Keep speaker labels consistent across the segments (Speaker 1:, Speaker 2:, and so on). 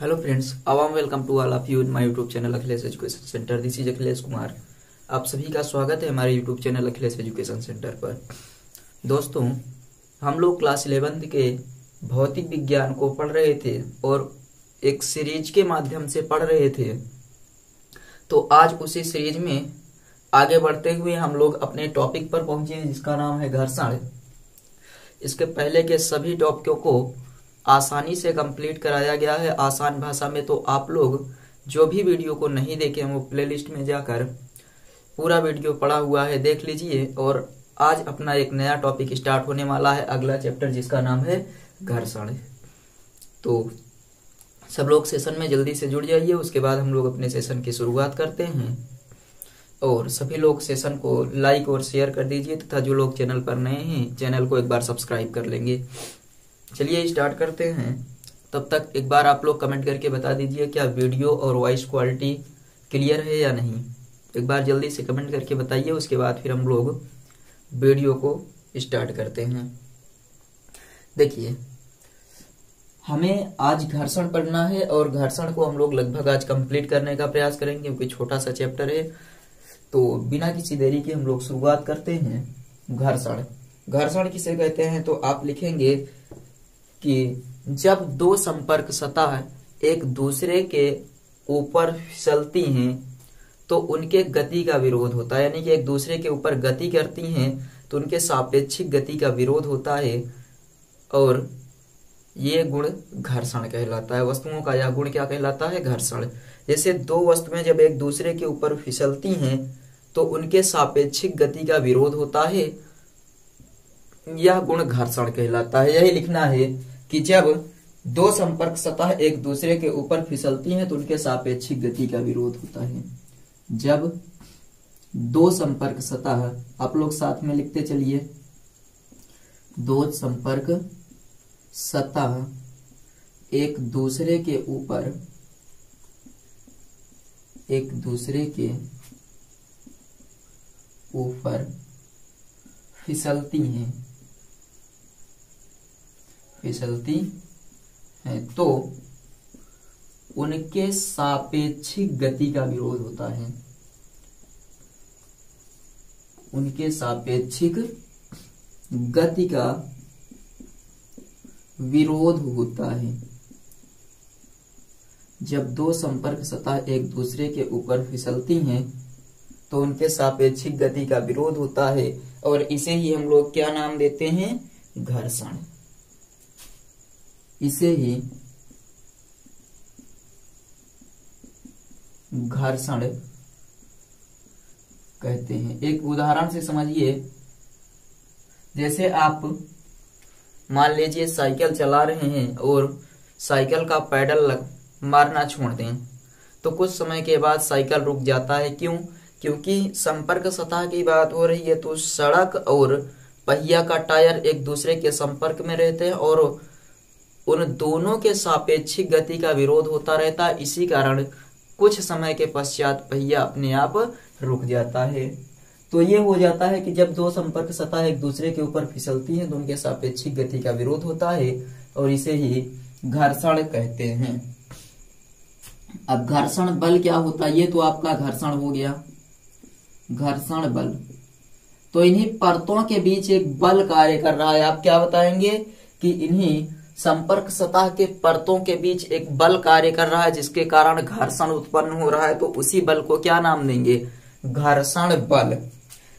Speaker 1: Hello friends Awam welcome to all of you in my YouTube channel Akhilesh education centre this is Akhilesh Kumar आप सभी का स्वागत है हमारे YouTube channel Akhilesh education centre पर। दोस्तों, हम लोग क्लास इलेवेंथ के भौतिक विज्ञान को पढ़ रहे थे और एक सीरीज़ के माध्यम से पढ़ रहे थे। तो आज उसी सीरीज़ में आगे बढ़ते हुए हम लोग अपने टॉपिक पर पहुँचे जिसका नाम है घर्षण। इसके पहले के सभी टॉपिकों को आसानी से कंप्लीट कराया गया है। आसान भाषा में तो आप लोग जो भी वीडियो को नहीं देखे वो प्लेलिस्ट में जाकर पूरा वीडियो पड़ा हुआ है, देख लीजिए। और आज अपना एक नया टॉपिक स्टार्ट होने वाला है, अगला चैप्टर जिसका नाम है घर्षण तो सब लोग सेशन में जल्दी से जुड़ जाइए, उसके बाद हम लोग अपने सेशन की शुरुआत करते हैं। और सभी लोग सेशन को लाइक और शेयर कर दीजिए, तथा जो लोग चैनल पर नए हैं चैनल को एक बार सब्सक्राइब कर लेंगे। चलिए स्टार्ट करते हैं। तब तक एक बार आप लोग कमेंट करके बता दीजिए क्या वीडियो और वॉइस क्वालिटी क्लियर है या नहीं। एक बार जल्दी से कमेंट करके बताइए, उसके बाद फिर हम लोग वीडियो को स्टार्ट करते हैं। देखिए, हमें आज घर्षण पढ़ना है और घर्षण को हम लोग लगभग आज कंप्लीट करने का प्रयास करेंगे, क्योंकि छोटा सा चैप्टर है। तो बिना किसी देरी के हम लोग शुरुआत करते हैं घर्षण। घर्षण किसे कहते हैं? तो आप लिखेंगे कि जब दो संपर्क सतह एक दूसरे के ऊपर फिसलती हैं तो उनके गति का विरोध होता है। यानी कि एक दूसरे के ऊपर गति करती हैं तो उनके सापेक्षिक गति का विरोध होता है और ये गुण घर्षण कहलाता है। वस्तुओं का यह गुण क्या कहलाता है? घर्षण। जैसे दो वस्तुएँ जब एक दूसरे के ऊपर फिसलती हैं तो उनके सापेक्षिक गति का विरोध होता है। यह गुण घर्षण कहलाता है। यही लिखना है कि जब दो संपर्क सतह एक दूसरे के ऊपर फिसलती हैं तो उनके सापेक्षिक गति का विरोध होता है। जब दो संपर्क सतह आप लोग साथ में लिखते चलिए। दो संपर्क सतह एक दूसरे के ऊपर, एक दूसरे के ऊपर फिसलती हैं। फिसलती है तो उनके सापेक्षिक गति का विरोध होता है। उनके सापेक्षिक गति का विरोध होता है। जब दो संपर्क सतह एक दूसरे के ऊपर फिसलती हैं तो उनके सापेक्षिक गति का विरोध होता है, और इसे ही हम लोग क्या नाम देते हैं? घर्षण। इसे ही घर्षण कहते हैं। एक उदाहरण से समझिए। जैसे आप मान लीजिए साइकिल चला रहे हैं और साइकिल का पैडल लग, मारना छोड़ दें तो कुछ समय के बाद साइकिल रुक जाता है। क्यों? क्योंकि संपर्क सतह की बात हो रही है तो सड़क और पहिया का टायर एक दूसरे के संपर्क में रहते हैं और उन दोनों के सापेक्षिक गति का विरोध होता रहता है इसी कारण कुछ समय के पश्चात पहिया अपने आप रुक जाता है। तो ये हो जाता है कि जब दो संपर्क सतह एक दूसरे के ऊपर फिसलती हैं तो उनके सापेक्षिक गति का विरोध होता है और इसे ही घर्षण कहते हैं। अब घर्षण बल क्या होता है? ये तो आपका घर्षण हो गया। घर्षण बल। तो इन्हीं परतों के बीच एक बल कार्य कर रहा है। आप क्या बताएँगे कि इन्हीं संपर्क सतह के परतों के बीच एक बल कार्य कर रहा है, जिसके कारण घर्षण उत्पन्न हो रहा है। तो उसी बल को क्या नाम देंगे? घर्षण बल।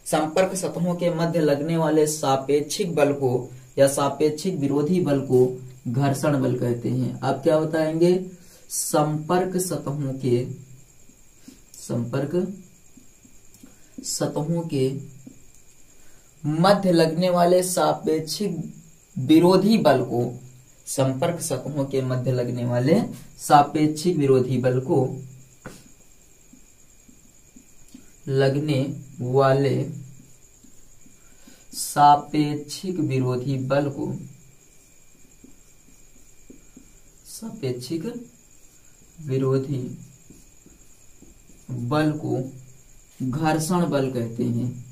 Speaker 1: संपर्क सतहों के मध्य लगने वाले सापेक्षिक बल को या सापेक्षिक विरोधी बल को घर्षण बल कहते हैं। आप क्या बताएँगे? संपर्क सतहों के, संपर्क सतहों के मध्य लगने वाले सापेक्षिक विरोधी बल को संपर्क सतहों के मध्य लगने वाले सापेक्षिक विरोधी बल को लगने वाले सापेक्षिक विरोधी बल को सापेक्षिक विरोधी बल को घर्षण बल कहते हैं।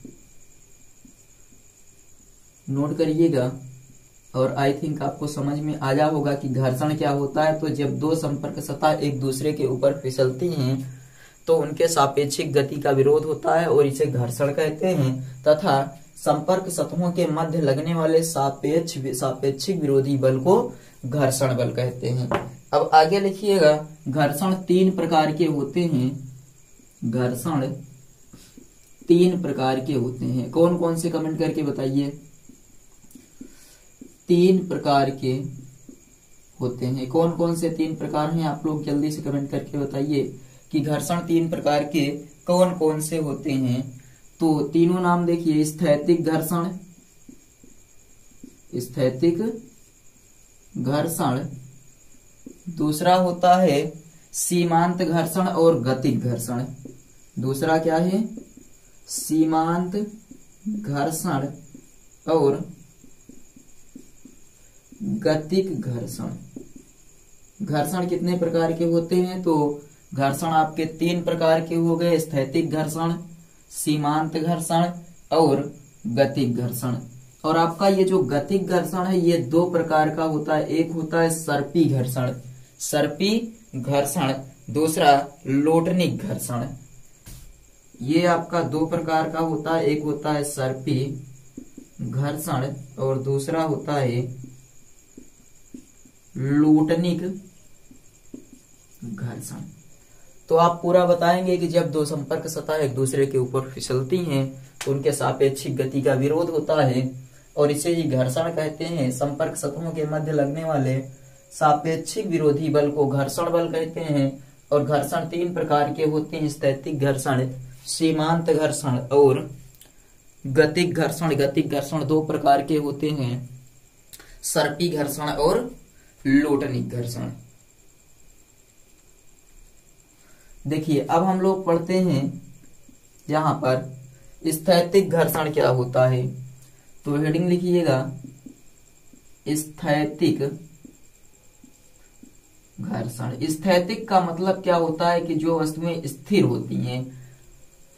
Speaker 1: नोट करिएगा। और आई थिंक आपको समझ में आया होगा कि घर्षण क्या होता है। तो जब दो संपर्क सतह एक दूसरे के ऊपर फिसलती हैं तो उनके सापेक्षिक गति का विरोध होता है और इसे घर्षण कहते हैं तथा संपर्क सतहों के मध्य लगने वाले सापेक्ष सापेक्षिक विरोधी बल को घर्षण बल कहते हैं। अब आगे लिखिएगा, घर्षण तीन प्रकार के होते हैं। घर्षण तीन प्रकार के होते हैं। कौन कौन से कमेंट करके बताइए। तीन प्रकार के होते हैं। कौन कौन से तीन प्रकार हैं, आप लोग जल्दी से कमेंट करके बताइए कि घर्षण तीन प्रकार के कौन कौन से होते हैं। तो तीनों नाम देखिए, स्थैतिक घर्षण स्थैतिक घर्षण। दूसरा होता है सीमांत घर्षण और गतिक घर्षण। दूसरा क्या है? सीमांत घर्षण और गतिक घर्षण। घर्षण कितने प्रकार के होते हैं? तो घर्षण आपके तीन प्रकार के हो गए, स्थैतिक घर्षण, सीमांत घर्षण और गतिक घर्षण। और आपका ये जो गतिक घर्षण है, ये दो प्रकार का होता है। एक होता है सर्पी घर्षण। सर्पी घर्षण, दूसरा लोटनिक घर्षण। ये आपका दो प्रकार का होता है। एक होता है सर्पी घर्षण और दूसरा होता है लूटनिक घर्षण तो आप पूरा बताएँगे कि जब दो संपर्क सतह एक दूसरे के ऊपर फिसलती हैं तो उनके सापेक्षिक गति का विरोध होता है, और इसे ही घर्षण कहते हैं। संपर्क सतहों के मध्य लगने वाले सापेक्षिक विरोधी बल को घर्षण बल कहते हैं, और घर्षण तीन प्रकार के होते हैं, स्थैतिक घर्षण सीमांत घर्षण और गतिक घर्षण गतिक घर्षण दो प्रकार के होते हैं, सर्पी घर्षण और लोटनिक घर्षण देखिए, अब हम लोग पढ़ते हैं यहाँ पर, स्थैतिक घर्षण क्या होता है? तो हेडिंग लिखिएगा, स्थैतिक घर्षण। स्थैतिक का मतलब क्या होता है कि जो वस्तुएँ स्थिर होती हैं,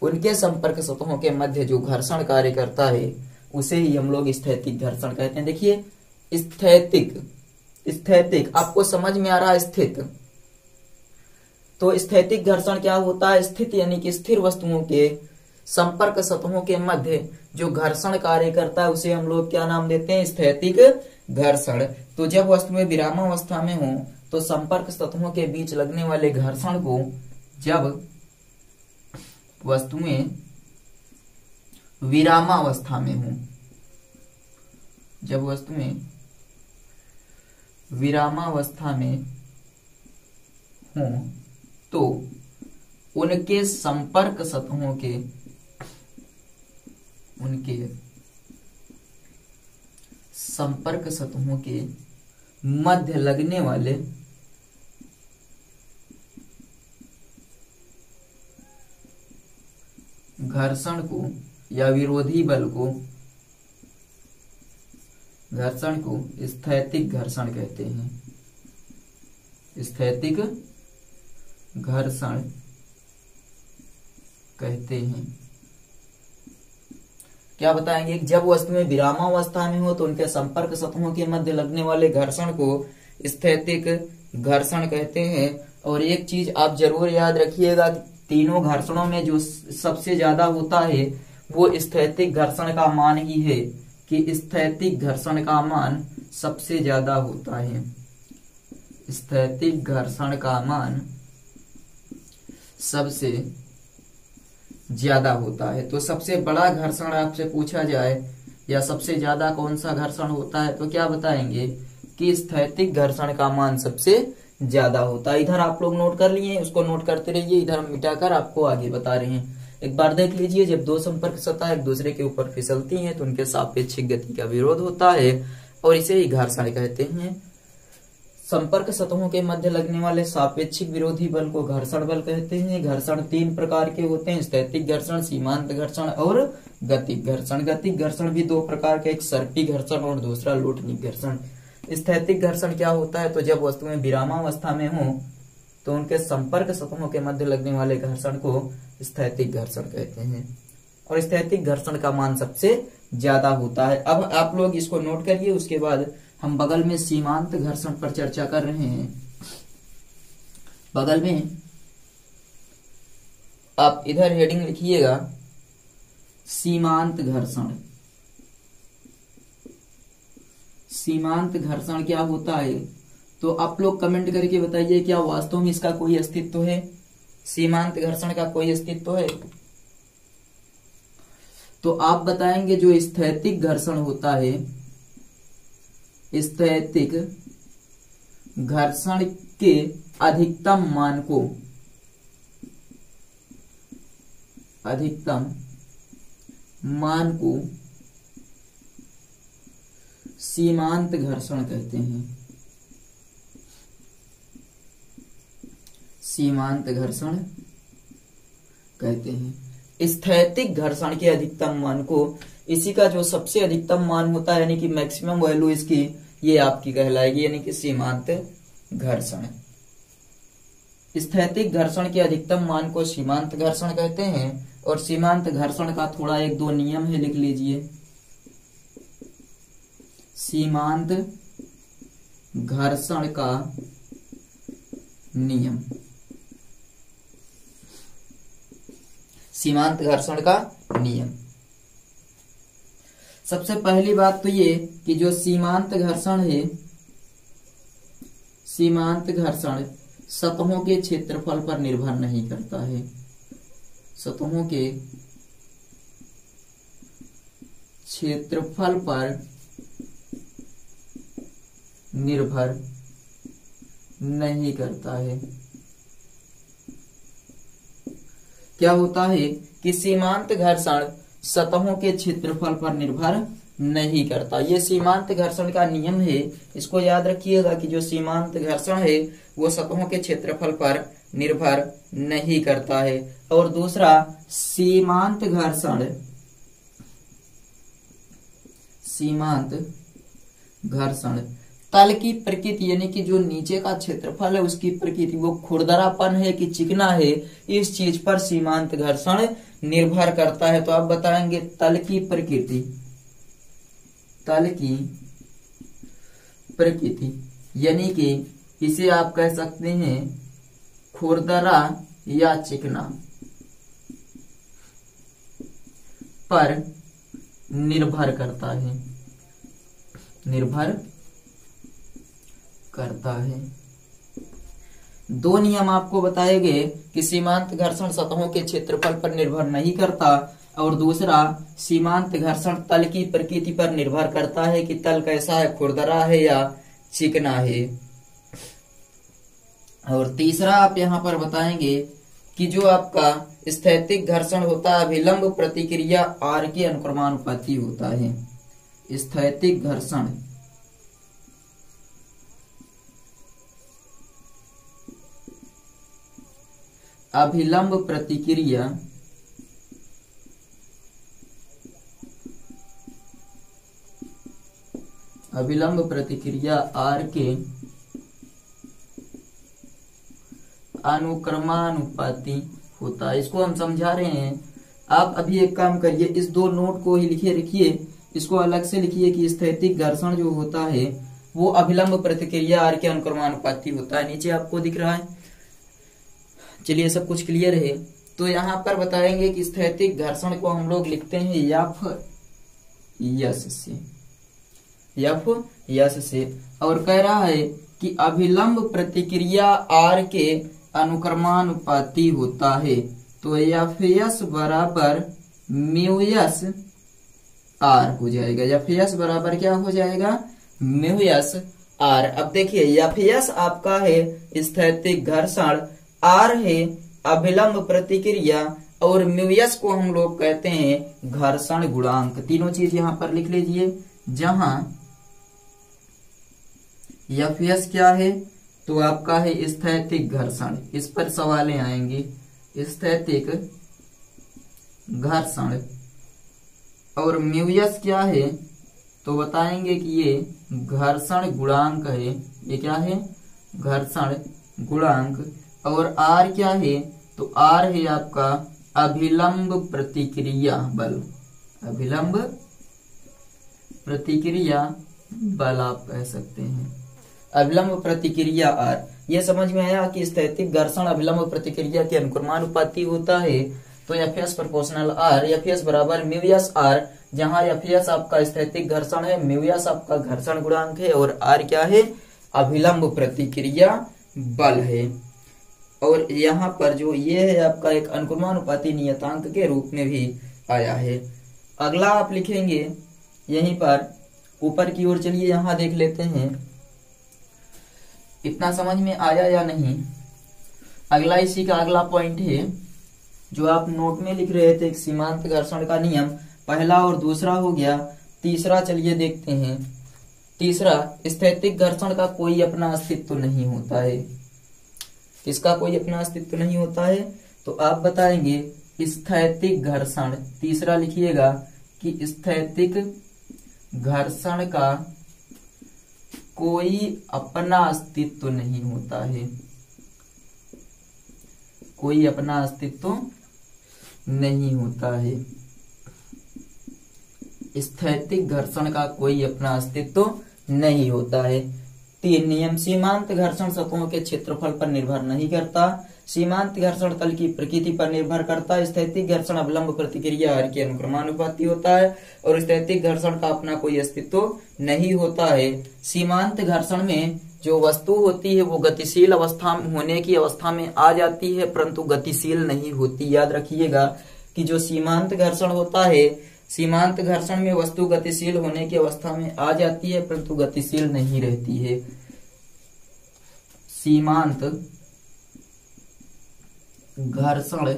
Speaker 1: उनके संपर्क सतहों के मध्य जो घर्षण कार्य करता है, उसे ही हम लोग स्थैतिक घर्षण कहते हैं। देखिए, स्थैतिक स्थैतिक। आपको समझ में आ रहा है स्थित? तो स्थैतिक घर्षण क्या होता है? स्थित यानी कि स्थिर वस्तुओं के संपर्क सतहों के मध्य जो घर्षण कार्य करता है, उसे हम लोग क्या नाम देते हैं? स्थैतिक घर्षण। तो जब वस्तुएँ विरामावस्था में हो तो संपर्क सतहों के बीच लगने वाले घर्षण को जब वस्तुएँ विरामावस्था में हो, जब वस्तुएँ विरामावस्था में हो तो उनके संपर्क सतहों के, उनके संपर्क सतहों के मध्य लगने वाले घर्षण को या विरोधी बल को घर्षण को स्थैतिक घर्षण कहते हैं। स्थैतिक घर्षण कहते हैं। क्या बताएँगे जब वस्तुएँ विरामावस्था में हो तो उनके संपर्क सतहों के मध्य लगने वाले घर्षण को स्थैतिक घर्षण कहते हैं। और एक चीज़ आप ज़रूर याद रखिएगा तीनों घर्षणों में जो सबसे ज़्यादा होता है, वो स्थैतिक घर्षण का मान ही है। कि स्थैतिक घर्षण का मान सबसे ज़्यादा होता है। स्थैतिक घर्षण का मान सबसे ज़्यादा होता है। तो सबसे बड़ा घर्षण आपसे पूछा जाए या सबसे ज़्यादा कौन सा घर्षण होता है तो क्या बताएँगे कि स्थैतिक घर्षण का मान सबसे ज़्यादा होता है। इधर आप लोग नोट कर लिए, उसको नोट करते रहिए, इधर हम मिटाकर आपको आगे बता रहे हैं। एक बार देख लीजिए, जब दो संपर्क सतह एक दूसरे के ऊपर फिसलती हैं तो उनके सापेक्षिक गति का विरोध होता है, और इसे ही घर्षण कहते हैं। संपर्क सतहों के मध्य लगने वाले सापेक्षिक विरोधी बल को घर्षण बल कहते हैं। घर्षण तीन प्रकार के होते हैं, स्थैतिक घर्षण, सीमांत घर्षण और गतिक घर्षण। गतिक घर्षण भी दो प्रकार के, एक सर्पी घर्षण और दूसरा लोटनिक घर्षण। स्थैतिक घर्षण क्या होता है? तो जब वस्तुएँ विरामावस्था में हो तो उनके संपर्क सतहों के मध्य लगने वाले घर्षण को स्थैतिक घर्षण कहते हैं। और स्थैतिक घर्षण का मान सबसे ज़्यादा होता है। अब आप लोग इसको नोट करिए, उसके बाद हम बगल में सीमांत घर्षण पर चर्चा कर रहे हैं। बगल में आप इधर हेडिंग लिखिएगा, सीमांत घर्षण। सीमांत घर्षण क्या होता है? तो आप लोग कमेंट करके बताइए क्या वास्तव में इसका कोई अस्तित्व है? सीमांत घर्षण का कोई अस्तित्व है? तो आप बताएँगे जो स्थैतिक घर्षण होता है, स्थैतिक घर्षण के अधिकतम मान को, अधिकतम मान को सीमांत घर्षण कहते हैं। सीमांत घर्षण कहते हैं। स्थैतिक घर्षण के अधिकतम मान को इसी का जो सबसे अधिकतम मान होता है, यानी कि मैक्सिमम वैल्यू इसकी, ये आपकी कहलाएगी, यानी कि सीमांत घर्षण। स्थैतिक घर्षण के अधिकतम मान को सीमांत घर्षण कहते हैं, और सीमांत घर्षण का थोड़ा एक दो नियम है, लिख लीजिए। सीमांत घर्षण का नियम। सीमांत घर्षण का नियम। सबसे पहली बात तो ये कि जो सीमांत घर्षण है, सीमांत घर्षण सतहों के क्षेत्रफल पर निर्भर नहीं करता है। सतहों के क्षेत्रफल पर निर्भर नहीं करता है। क्या होता है कि सीमांत घर्षण सतहों के क्षेत्रफल पर निर्भर नहीं करता। ये सीमांत घर्षण का नियम है। इसको याद रखिएगा कि जो सीमांत घर्षण है, वो सतहों के क्षेत्रफल पर निर्भर नहीं करता है। और दूसरा, सीमांत घर्षण सीमांत घर्षण तल की प्रकृति, यानी कि जो नीचे का क्षेत्रफल है, उसकी प्रकृति, वो खुरदरापन है कि चिकना है, इस चीज़ पर सीमांत घर्षण निर्भर करता है। तो आप बताएँगे तल की प्रकृति, तल की प्रकृति, यानी कि इसे आप कह सकते हैं खुरदरा या चिकना, पर निर्भर करता है। निर्भर करता है। दो नियम आपको बताए गए कि सीमांत घर्षण सतहों के क्षेत्रफल पर निर्भर नहीं करता और दूसरा, सीमांत घर्षण तल की प्रकृति पर निर्भर करता है कि तल कैसा है, खुरदरा है या चिकना है। और तीसरा, आप यहाँ पर बताएँगे कि जो आपका स्थैतिक घर्षण होता है, अभिलंब प्रतिक्रिया आर के अनुक्रमानुपाती होता है। स्थैतिक घर्षण अभिलंब प्रतिक्रिया अभिलंब प्रतिक्रिया आर के अनुक्रमानुपाती होता है। इसको हम समझा रहे हैं। आप अभी एक काम करिए, इस दो नोट को ही लिखिए लिखिए। इसको अलग से लिखिए कि स्थैतिक घर्षण जो होता है, वो अभिलंब प्रतिक्रिया आर के अनुक्रमानुपाती होता है। नीचे आपको दिख रहा है। चलिए सब कुछ क्लियर है। तो यहाँ पर बताएँगे कि स्थैतिक घर्षण को हम लोग लिखते हैं यफ यस से यफ यस से और कह रहा है कि अभिलंब प्रतिक्रिया आर के अनुक्रमानुपाती होता है। तो एफ़ एस बराबर म्यूयस आर हो जाएगा। एफ़ एस बराबर क्या हो जाएगा? म्यूयस आर अब देखिए एफ़ एस आपका है स्थैतिक घर्षण आर है अभिलंब प्रतिक्रिया और म्यूएस को हम लोग कहते हैं घर्षण गुणांक। तीनों चीज़ यहाँ पर लिख लीजिए। जहाँ एफ़ क्या है? तो आपका है स्थैतिक घर्षण। इस पर सवालें आएँगे। स्थैतिक घर्षण। और म्यूयस क्या है? तो बताएँगे कि ये घर्षण गुणांक है। ये क्या है? घर्षण गुणांक। और आर क्या है? तो आर है आपका अभिलंब प्रतिक्रिया बल। अभिलंब प्रतिक्रिया बल आप कह सकते हैं। अभिलंब प्रतिक्रिया आर। यह समझ में आया कि स्थैतिक घर्षण अभिलंब प्रतिक्रिया के अनुक्रमानुपाती होता है। तो F S proportional R F S बराबर म्यूएस आर जहाँ एफ़ एस आपका स्थैतिक घर्षण है म्यूएस आपका घर्षण गुणांक है, और आर क्या है? अभिलंब प्रतिक्रिया बल है। और यहाँ पर जो ये है आपका एक अनुक्रमानुपाती नियतांक के रूप में भी आया है। अगला आप लिखेंगे, यहीं पर, ऊपर की ओर चलिए, यहाँ देख लेते हैं। इतना समझ में आया या नहीं? अगला इसी का अगला पॉइंट है, जो आप नोट में लिख रहे थे सीमांत घर्षण का नियम। पहला और दूसरा हो गया, तीसरा चलिए देखते हैं। तीसरा, स्थैतिक घर्षण का कोई अपना अस्तित्व नहीं होता है। किसका कोई अपना अस्तित्व नहीं होता है। तो आप बताएँगे, स्थैतिक घर्षण। तीसरा लिखिएगा कि स्थैतिक घर्षण का कोई अपना अस्तित्व नहीं होता है। कोई अपना अस्तित्व नहीं होता है। स्थैतिक घर्षण का कोई अपना अस्तित्व नहीं होता है। तीन नियम सीमांत घर्षण सतहों के क्षेत्रफल पर निर्भर नहीं करता। सीमांत घर्षण तल की प्रकृति पर निर्भर करता। है स्थैतिक घर्षण अवलंब प्रतिक्रिया हर के अनुक्रमानुपाती होता है और स्थैतिक घर्षण का अपना कोई अस्तित्व नहीं होता है। सीमांत घर्षण में जो वस्तु होती है वो गतिशील अवस्था होने की अवस्था में आ जाती है, परंतु गतिशील नहीं होती। याद रखिएगा कि जो सीमांत घर्षण होता है सीमांत घर्षण में वस्तु गतिशील होने की अवस्था में आ जाती है, परंतु गतिशील नहीं रहती है। सीमांत घर्षण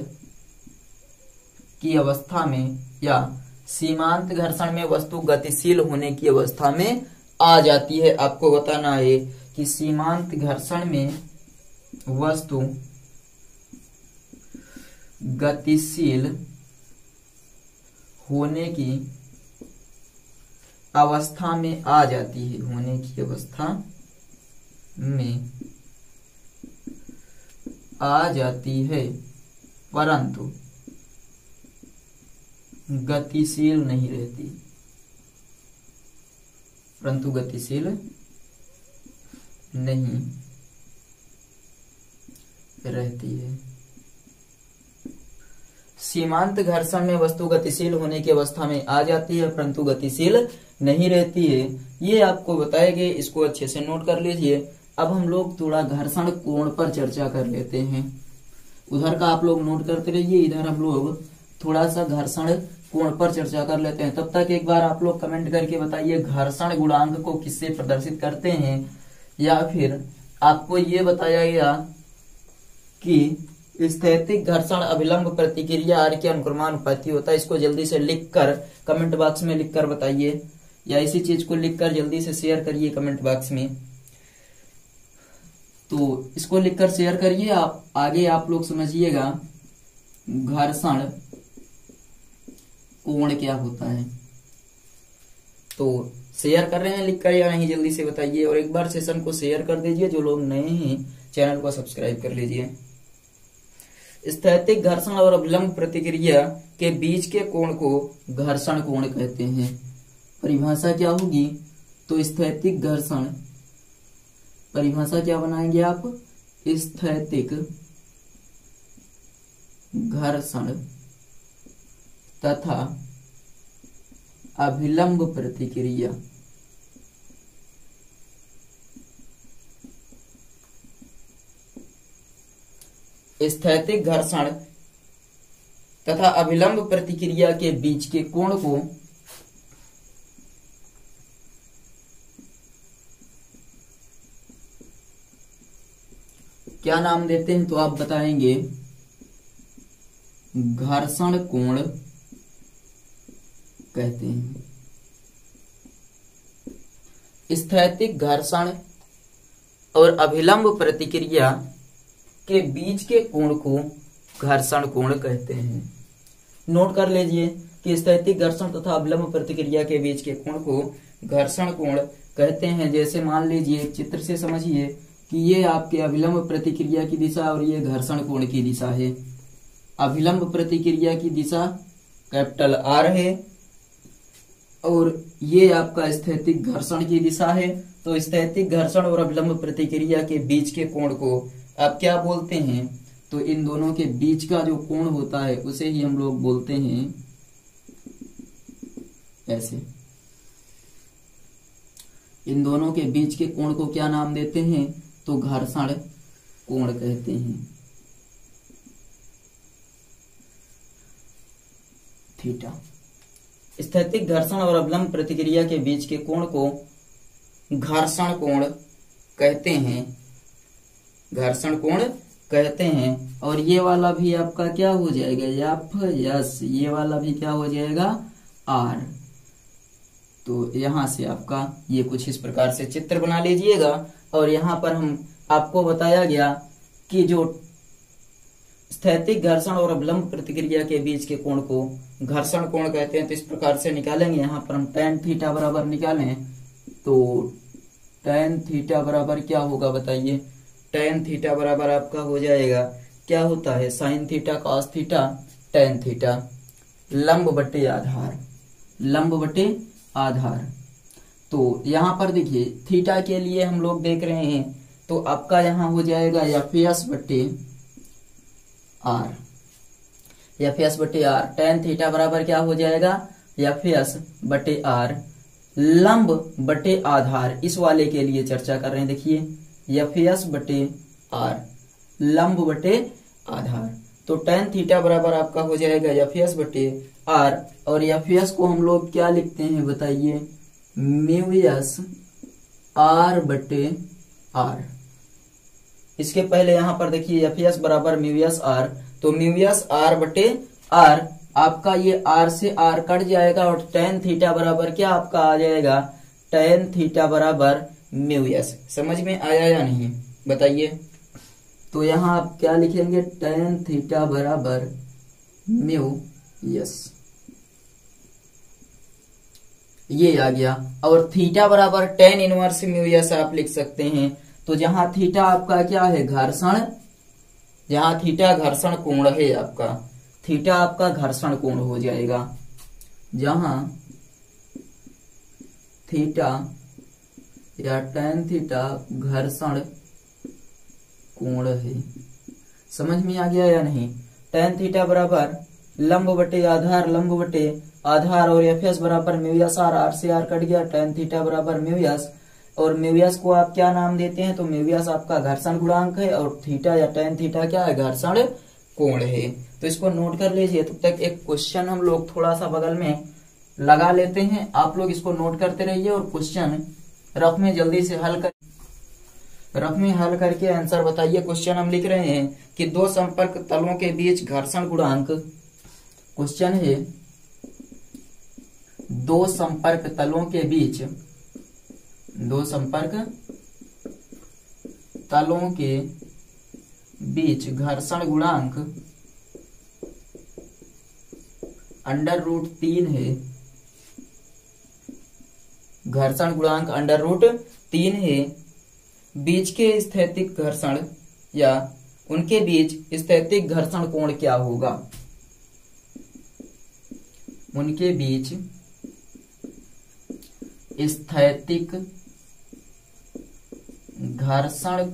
Speaker 1: की अवस्था में या सीमांत घर्षण में वस्तु गतिशील होने की अवस्था में आ जाती है। आपको बताना है कि सीमांत घर्षण में वस्तु गतिशील होने की अवस्था में आ जाती है। होने की अवस्था में आ जाती है। परंतु गतिशील नहीं रहती। परंतु गतिशील नहीं रहती है। सीमांत घर्षण में वस्तु गतिशील होने की अवस्था में आ जाती है, परंतु गतिशील नहीं रहती है। ये आपको बताए गए इसको अच्छे से नोट कर लीजिए। अब हम लोग थोड़ा घर्षण कोण पर चर्चा कर लेते हैं। उधर का आप लोग नोट करते रहिए, इधर हम लोग थोड़ा सा घर्षण कोण पर चर्चा कर लेते हैं। तब तक एक बार आप लोग कमेंट करके बताइए, घर्षण गुणांक को किससे प्रदर्शित करते हैं? या फिर आपको ये बताया गया कि स्थैतिक घर्षण अभिलंब प्रतिक्रिया आर के अनुक्रमानुपाती होता है। इसको जल्दी से लिखकर कमेंट बॉक्स में लिखकर बताइए। या इसी चीज़ को लिखकर जल्दी से शेयर करिए कमेंट बॉक्स में। तो इसको लिखकर शेयर करिए। आप आगे आप लोग समझिएगा घर्षण कोण क्या होता है। तो शेयर कर रहे हैं लिखकर या नहीं जल्दी से बताइए। और एक बार सेशन को शेयर कर दीजिए। जो लोग नए हैं चैनल को सब्सक्राइब कर लीजिए। स्थैतिक घर्षण और अभिलंब प्रतिक्रिया के बीच के कोण को घर्षण कोण कहते हैं। परिभाषा क्या होगी? तो स्थैतिक घर्षण। परिभाषा क्या बनाएँगे आप? स्थैतिक घर्षण तथा अभिलंब प्रतिक्रिया। स्थैतिक घर्षण तथा अभिलंब प्रतिक्रिया के बीच के कोण को क्या नाम देते हैं तो आप बताएँगे? घर्षण कोण कहते हैं। स्थैतिक घर्षण और अभिलंब प्रतिक्रिया के बीच के कोण को घर्षण कोण कहते हैं। नोट कर लीजिए कि स्थैतिक घर्षण तथा अभिलंब प्रतिक्रिया के बीच के कोण को घर्षण कोण कहते हैं। जैसे मान लीजिए चित्र से समझिए कि ये आपके अभिलंब प्रतिक्रिया की दिशा और ये घर्षण कोण की दिशा है। अभिलंब प्रतिक्रिया की दिशा कैपिटल आर है और ये आपका स्थैतिक घर्षण की दिशा है। तो स्थैतिक घर्षण और अभिलंब प्रतिक्रिया के बीच के कोण को आप क्या बोलते हैं? तो इन दोनों के बीच का जो कोण होता है, उसे ही हम लोग बोलते हैं ऐसे। इन दोनों के बीच के कोण को क्या नाम देते हैं? तो घर्षण कोण कहते हैं। थीटा। स्थैतिक घर्षण और अवलंब प्रतिक्रिया के बीच के कोण को घर्षण कोण कहते हैं। घर्षण कोण कहते हैं। और ये वाला भी आपका क्या हो जाएगा? एफ़ यस ये वाला भी क्या हो जाएगा? आर तो यहाँ से आपका ये कुछ इस प्रकार से चित्र बना लीजिएगा। और यहाँ पर हम आपको बताया गया कि जो स्थैतिक घर्षण और अवलंब प्रतिक्रिया के बीच के कोण को घर्षण कोण कहते हैं तो इस प्रकार से निकालेंगे। यहाँ पर हम टेन थीटा बराबर निकालें तो टेन थीटा बराबर क्या होगा बताइए? टेन थीटा बराबर आपका हो जाएगा। क्या होता है? Sine theta cos theta tan theta लंब बटे आधार। लंब बटे आधार। तो यहाँ पर देखिए थीटा के लिए हम लोग देख रहे हैं तो आपका यहाँ हो जाएगा एफ़ एस बटे आर एफ़ एस बटे आर टेन थीटा बराबर क्या हो जाएगा? एफ़ एस बटे आर लंब बटे आधार। इस वाले के लिए चर्चा कर रहे हैं, देखिए। एफ़ एस बटे आर लंब बटे आधार। तो टेन थीटा बराबर आपका हो जाएगा एफ़ एस बटे आर और एफ़ एस को हम लोग क्या लिखते हैं बताइए? म्यू आर बटे आर इसके पहले यहाँ पर देखिए एफ़ एस बराबर म्यूएस आर तो म्यूएस आर बटे आर आपका ये आर से आर कट जाएगा और टेन थीटा बराबर क्या आपका आ जाएगा? टेन थीटा बराबर म्यूएस समझ में आया या नहीं? बताइए। तो यहाँ आप क्या लिखेंगे? टेन थीटा बराबर म्यू यस ये आ गया। और थीटा बराबर टेन इनवर्स म्यू यस आप लिख सकते हैं। तो जहाँ थीटा आपका क्या है? घर्षण। जहाँ थीटा घर्षण कोण है आपका थीटा आपका घर्षण कोण हो जाएगा। जहाँ थीटा या टेन थीटा घर्षण कोण है? समझ में आ गया या नहीं? टेन थीटा बराबर लंब बटे आधार, लंब बटे आधार और एफ़ एस बराबर म्यूएस आर आर से आर कट गया टेन थीटा बराबर म्यूएस और म्यूएस को आप क्या नाम देते हैं? तो म्यूएस आपका घर्षण गुणांक है और थीटा या टेन थीटा क्या है? घर्षण कोण है। तो इसको नोट कर लीजिए। तब तक एक क्वेश्चन हम लोग थोड़ा सा बगल में लगा लेते हैं। आप लोग इसको नोट करते रहिए और क्वेश्चन रफ में जल्दी से हल कर रफ में हल करके आंसर बताइए। क्वेश्चन हम लिख रहे हैं कि दो संपर्क तलों के बीच घर्षण गुणांक। क्वेश्चन है, दो संपर्क तलों के बीच, दो संपर्क तलों के बीच घर्षण गुणांक। अंडर रूट तीन है। घर्षण गुणांक अंडर रूट तीन है। बीच के स्थैतिक घर्षण या उनके बीच स्थैतिक घर्षण कोण क्या होगा? उनके बीच स्थैतिक घर्षण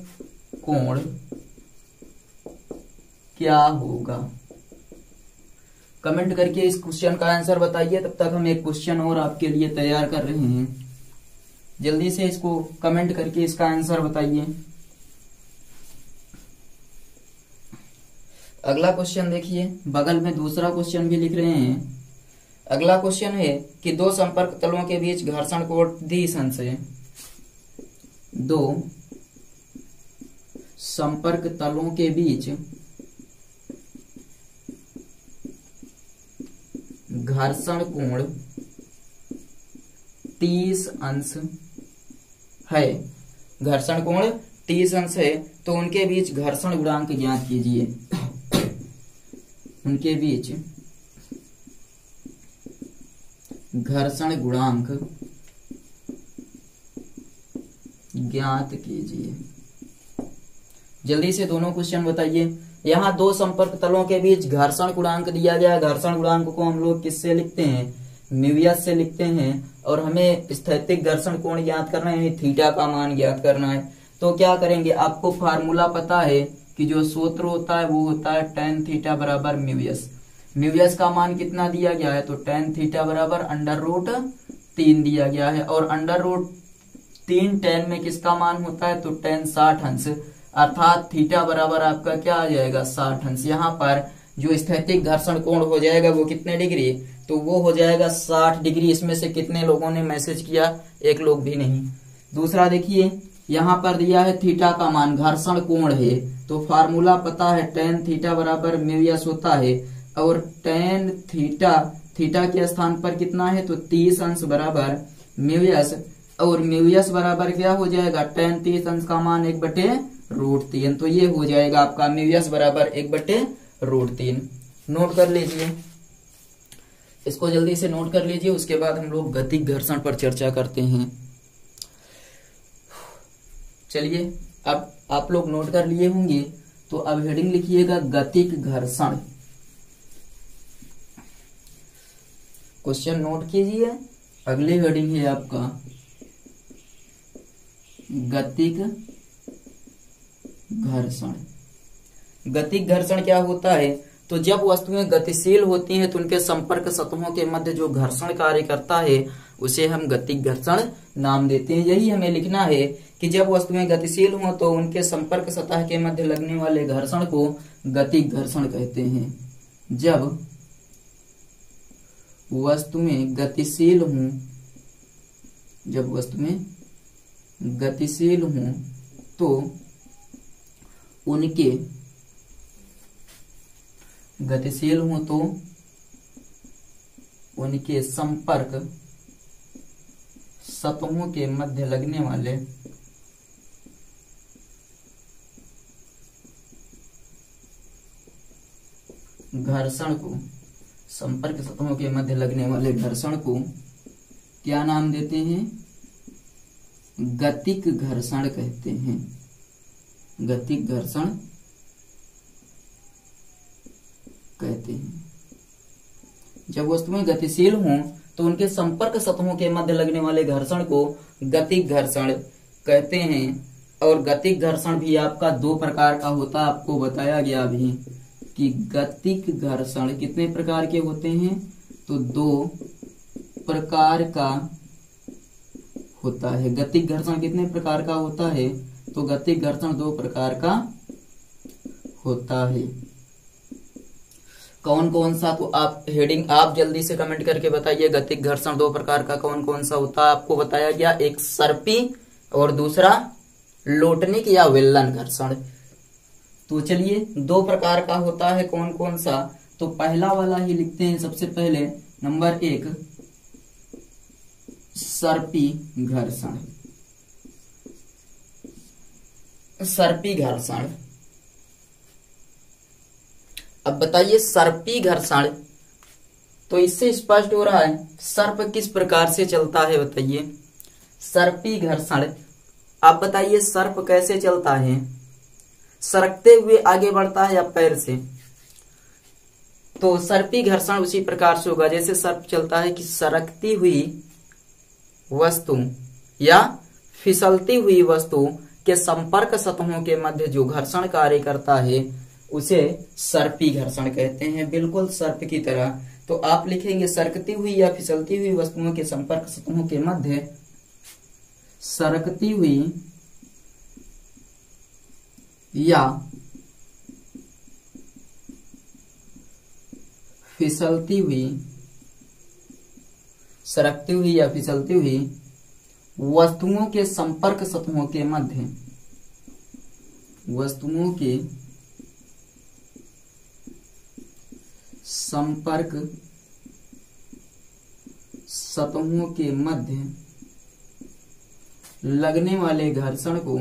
Speaker 1: कोण क्या होगा? कमेंट करके इस क्वेश्चन का आंसर बताइए। तब तक हम एक क्वेश्चन और आपके लिए तैयार कर रहे हैं। जल्दी से इसको कमेंट करके इसका आंसर बताइए। अगला क्वेश्चन देखिए, बगल में दूसरा क्वेश्चन भी लिख रहे हैं। अगला क्वेश्चन है कि दो संपर्क तलों के बीच घर्षण कोण दी संशय। दो, संपर्क तलों के बीच घर्षण कोण तीस अंश है। घर्षण कोण? तीस अंश है। तो उनके बीच घर्षण गुणांक ज्ञात कीजिए। उनके बीच घर्षण गुणांक ज्ञात कीजिए। जल्दी से दोनों क्वेश्चन बताइए। यहाँ दो संपर्क तलों के बीच घर्षण गुणांक दिया गया। घर्षण गुणांक को हम लोग किससे लिखते हैं? म्यूयस से लिखते हैं। और हमें स्थैतिक घर्षण कोण ज्ञात करना है थीटा का मान ज्ञात करना है। तो क्या करेंगे? आपको फार्मूला पता है कि जो सूत्र होता है, वो होता है टेन थीटा बराबर म्यूयस म्यूयस का मान कितना दिया गया है? तो टेन थीटा बराबर अंडर रूट तीन दिया गया है। और अंडर रूट तीन टेन में किसका मान होता है? तो टेन साठ अंश। अर्थात थीटा बराबर आपका क्या आ जाएगा? साठ अंश। यहाँ पर जो स्थैतिक घर्षण कोण हो जाएगा, वो कितने डिग्री तो वो हो जाएगा साठ डिग्री। इसमें से कितने लोगों ने मैसेज किया? एक लोग भी नहीं। दूसरा देखिए, यहाँ पर दिया है थीटा का मान। घर्षण कोण है। तो फार्मूला पता है टेन थीटा बराबर म्यूयस होता है। और टेन थीटा थीटा के स्थान पर कितना है? तो तीस अंश बराबर म्यूयस और म्यूयस बराबर क्या हो जाएगा? टेन तीस अंश का मान एक बटे रूट तीन। तो ये हो जाएगा आपका म्यूयस बराबर एक बटे रूट तीन। नोट कर लीजिए। इसको जल्दी से नोट कर लीजिए, उसके बाद हम लोग गति घर्षण पर चर्चा करते हैं। चलिए, अब आप लोग नोट कर लिए होंगे तो अब हेडिंग लिखिएगा गतिक घर्षण। क्वेश्चन नोट कीजिए। अगली हेडिंग है आपका। गतिक घर्षण। गतिक घर्षण क्या होता है? तो जब वस्तुएँ गतिशील होती हैं तो उनके संपर्क सतहों के मध्य जो घर्षण कार्य करता है, उसे हम गति घर्षण नाम देते हैं। यही हमें लिखना है कि जब वस्तुएँ गतिशील हों तो उनके संपर्क सतह के मध्य लगने वाले घर्षण को गति घर्षण कहते हैं। जब वस्तुएँ गतिशील हों, जब वस्तुएँ गतिशील हों तो उनके गतिशील हों तो उनके संपर्क सतहों के मध्य लगने वाले घर्षण को, संपर्क सतहों के मध्य लगने वाले घर्षण को क्या नाम देते हैं? गतिक घर्षण कहते हैं। गतिक घर्षण कहते हैं। जब वस्तुएँ गतिशील हों तो उनके संपर्क सतहों के मध्य लगने वाले घर्षण को गतिक घर्षण कहते हैं। और गतिक घर्षण भी आपका दो प्रकार का होता है आपको बताया गया अभी कि गतिक घर्षण कितने प्रकार के होते हैं तो दो प्रकार का होता है। गतिक घर्षण कितने प्रकार का होता है तो गतिक घर्षण दो प्रकार का होता है। कौन कौन सा तो आप हेडिंग आप जल्दी से कमेंट करके बताइए, गतिक घर्षण दो प्रकार का कौन कौन सा होता है आपको बताया गया। एक सर्पी और दूसरा लोटनिक या विल्लन घर्षण। तो चलिए, दो प्रकार का होता है कौन कौन सा। तो पहला वाला ही लिखते हैं सबसे पहले, नंबर एक, सर्पी घर्षण। सर्पी घर्षण। अब बताइए सर्पी घर्षण तो इससे स्पष्ट हो रहा है, सर्प किस प्रकार से चलता है बताइए। सर्पी घर्षण आप बताइए सर्प कैसे चलता है। सरकते हुए आगे बढ़ता है या पैर से। तो सर्पी घर्षण उसी प्रकार से होगा, जैसे सर्प चलता है कि सरकती हुई वस्तु या फिसलती हुई वस्तु के संपर्क सतहों के मध्य जो घर्षण कार्य करता है उसे सर्पी घर्षण कहते हैं। बिल्कुल सर्प की तरह। तो आप लिखेंगे, सरकती हुई या फिसलती हुई वस्तुओं के संपर्क सतहों के मध्य, सरकती हुई या फिसलती हुई, सरकती हुई या फिसलती हुई वस्तुओं के संपर्क सतहों के मध्य, वस्तुओं के संपर्क सतहों के मध्य लगने वाले घर्षण को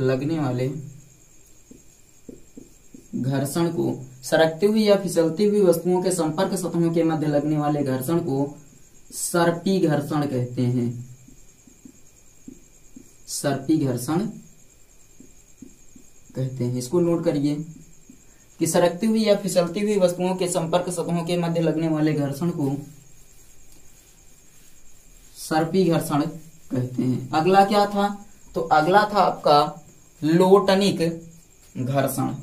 Speaker 1: लगने वाले घर्षण को सरकती हुई या फिसलती हुई वस्तुओं के संपर्क सतहों के मध्य लगने वाले घर्षण को सर्पी घर्षण कहते हैं। सर्पी घर्षण कहते हैं। इसको नोट करिए कि सरकती हुई या फिसलती हुई वस्तुओं के संपर्क सतहों के मध्य लगने वाले घर्षण को सर्पी घर्षण कहते हैं। अगला क्या था? तो अगला था आपका लोटनिक घर्षण।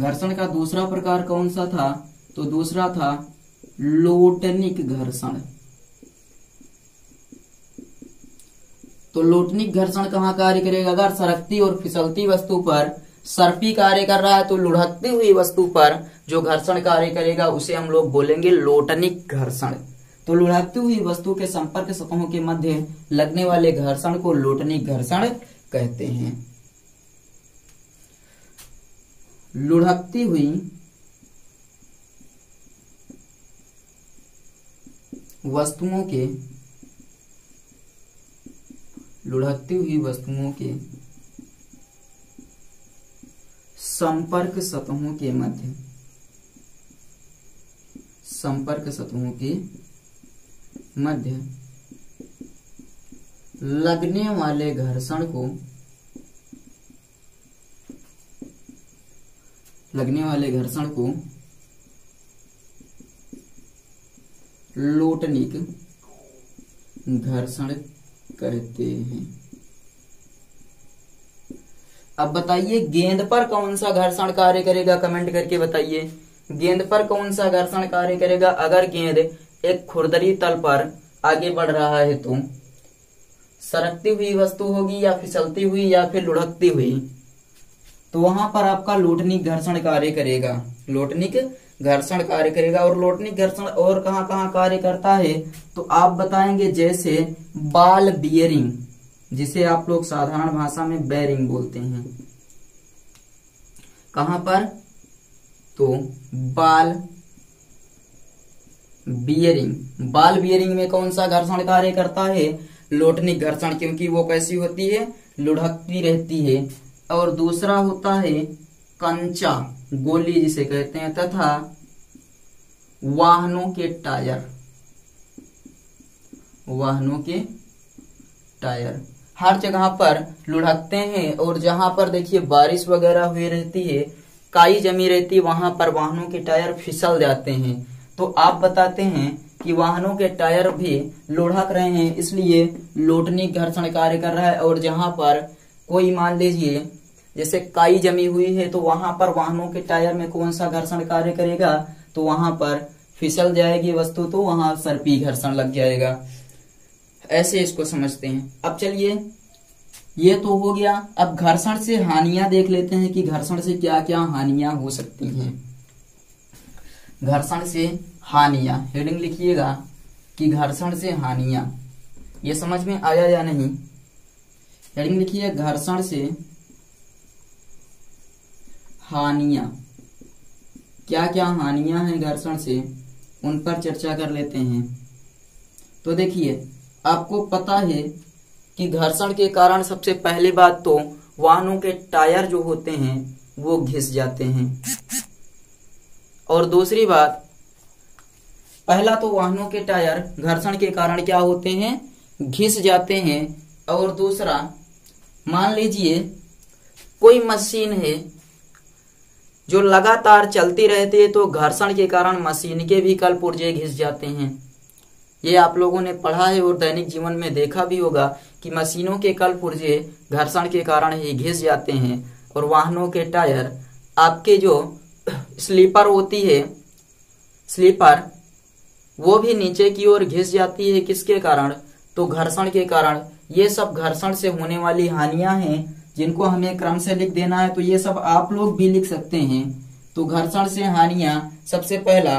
Speaker 1: घर्षण का दूसरा प्रकार कौन सा था? तो दूसरा था लोटनिक घर्षण। तो लोटनिक घर्षण कहाँ कार्य करेगा? अगर सरकती और फिसलती वस्तु पर सर्पी कार्य कर रहा है तो लुढ़कती हुई वस्तु पर जो घर्षण कार्य करेगा, उसे हम लोग बोलेंगे लोटनिक घर्षण। तो लुढ़कती हुई वस्तु के संपर्क सतहों के मध्य लगने वाले घर्षण को लोटनिक घर्षण कहते हैं। लुढ़कती हुई वस्तुओं के लुढ़कती हुई वस्तुओं के संपर्क सतहों के मध्य, संपर्क सतहों के मध्य, लगने वाले घर्षण को, लगने वाले घर्षण को लोटनिक घर्षण कहते हैं। अब बताइए, गेंद पर कौन सा घर्षण कार्य करेगा? कमेंट करके बताइए। गेंद पर कौन सा घर्षण कार्य करेगा? अगर गेंद एक खुरदरी तल पर आगे बढ़ रहा है तो? सरकती हुई वस्तु होगी या फिसलती हुई या फिर लुढ़कती हुई? तो वहाँ पर आपका लोटनिक घर्षण कार्य करेगा। लोटनिक घर्षण कार्य करेगा और लोटनिक घर्षण और कहाँ कहाँ कार्य करता है? तो आप बताएँगे जैसे बाल बियरिंग जिसे आप लोग साधारण भाषा में बैरिंग बोलते हैं। कहाँ पर? तो बाल बियरिंग बाल बियरिंग में कौन सा घर्षण कार्य करता है? लोटनिक घर्षण, क्योंकि वो कैसी होती है? लुढ़कती रहती है। और दूसरा होता है कंचा, गोली जिसे कहते हैं, तथा वाहनों के टायर। वाहनों के टायर। हर जगह पर लुढ़कते हैं और जहाँ पर देखिए बारिश वगैरह हुई रहती है, काई जमी रहती है, वहाँ पर वाहनों के टायर फिसल जाते हैं। तो आप बताते हैं कि वाहनों के टायर भी लुढ़क रहे हैं, इसलिए लोटनी घर्षण कार्य कर रहा है और जहाँ पर कोई मान लीजिए जैसे काई जमी हुई है तो वहाँ पर वाहनों के टायर में कौन सा घर्षण कार्य करेगा? तो वहाँ पर फिसल जाएगी वस्तु तो वहाँ सर्पी घर्षण लग जाएगा। ऐसे इसको समझते हैं। अब चलिए, ये तो हो गया। अब घर्षण से हानियाँ देख लेते हैं कि घर्षण से क्या क्या हानियाँ हो सकती हैं। घर्षण से हानियाँ। हेडिंग लिखिएगा कि घर्षण से हानियाँ। ये समझ में आया या नहीं? हेडिंग लिखिए, घर्षण से हानियाँ। क्या क्या हानियाँ हैं घर्षण से? उन पर चर्चा कर लेते हैं। तो देखिए, आपको पता है कि घर्षण के कारण सबसे पहली बात तो वाहनों के टायर जो होते हैं, वो घिस जाते हैं। और दूसरी बात, पहला तो वाहनों के टायर घर्षण के कारण क्या होते हैं? घिस जाते हैं। और दूसरा, मान लीजिए, कोई मशीन है जो लगातार चलती रहती है तो घर्षण के कारण मशीन के भी कल पुर्जे घिस जाते हैं। ये आप लोगों ने पढ़ा है और दैनिक जीवन में देखा भी होगा कि मशीनों के कल पुर्जे घर्षण के कारण ही घिस जाते हैं और वाहनों के टायर, आपके जो स्लीपर होती है, स्लीपर, वो भी नीचे की ओर घिस जाती है। किसके कारण? तो घर्षण के कारण। ये सब घर्षण से होने वाली हानियाँ हैं। जिनको हमें क्रम से लिख देना है तो ये सब आप लोग भी लिख सकते हैं। तो घर्षण से हानियाँ, सबसे पहला,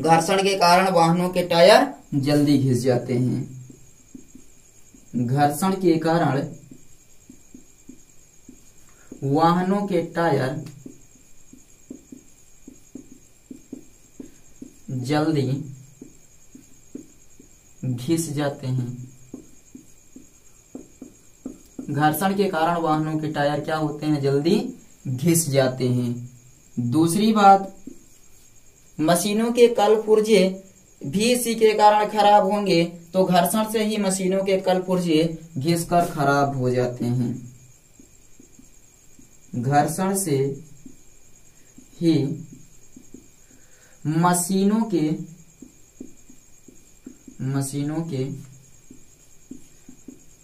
Speaker 1: घर्षण के कारण वाहनों के टायर जल्दी घिस जाते हैं। घर्षण के कारण वाहनों के टायर जल्दी घिस जाते हैं। घर्षण के कारण वाहनों के टायर क्या होते हैं? जल्दी घिस जाते हैं। दूसरी बात, मशीनों के कल पुर्जे भी इसी के कारण खराब होंगे तो घर्षण से ही मशीनों के कल पुर्जे घिस कर खराब हो जाते हैं। घर्षण से ही मशीनों के मशीनों के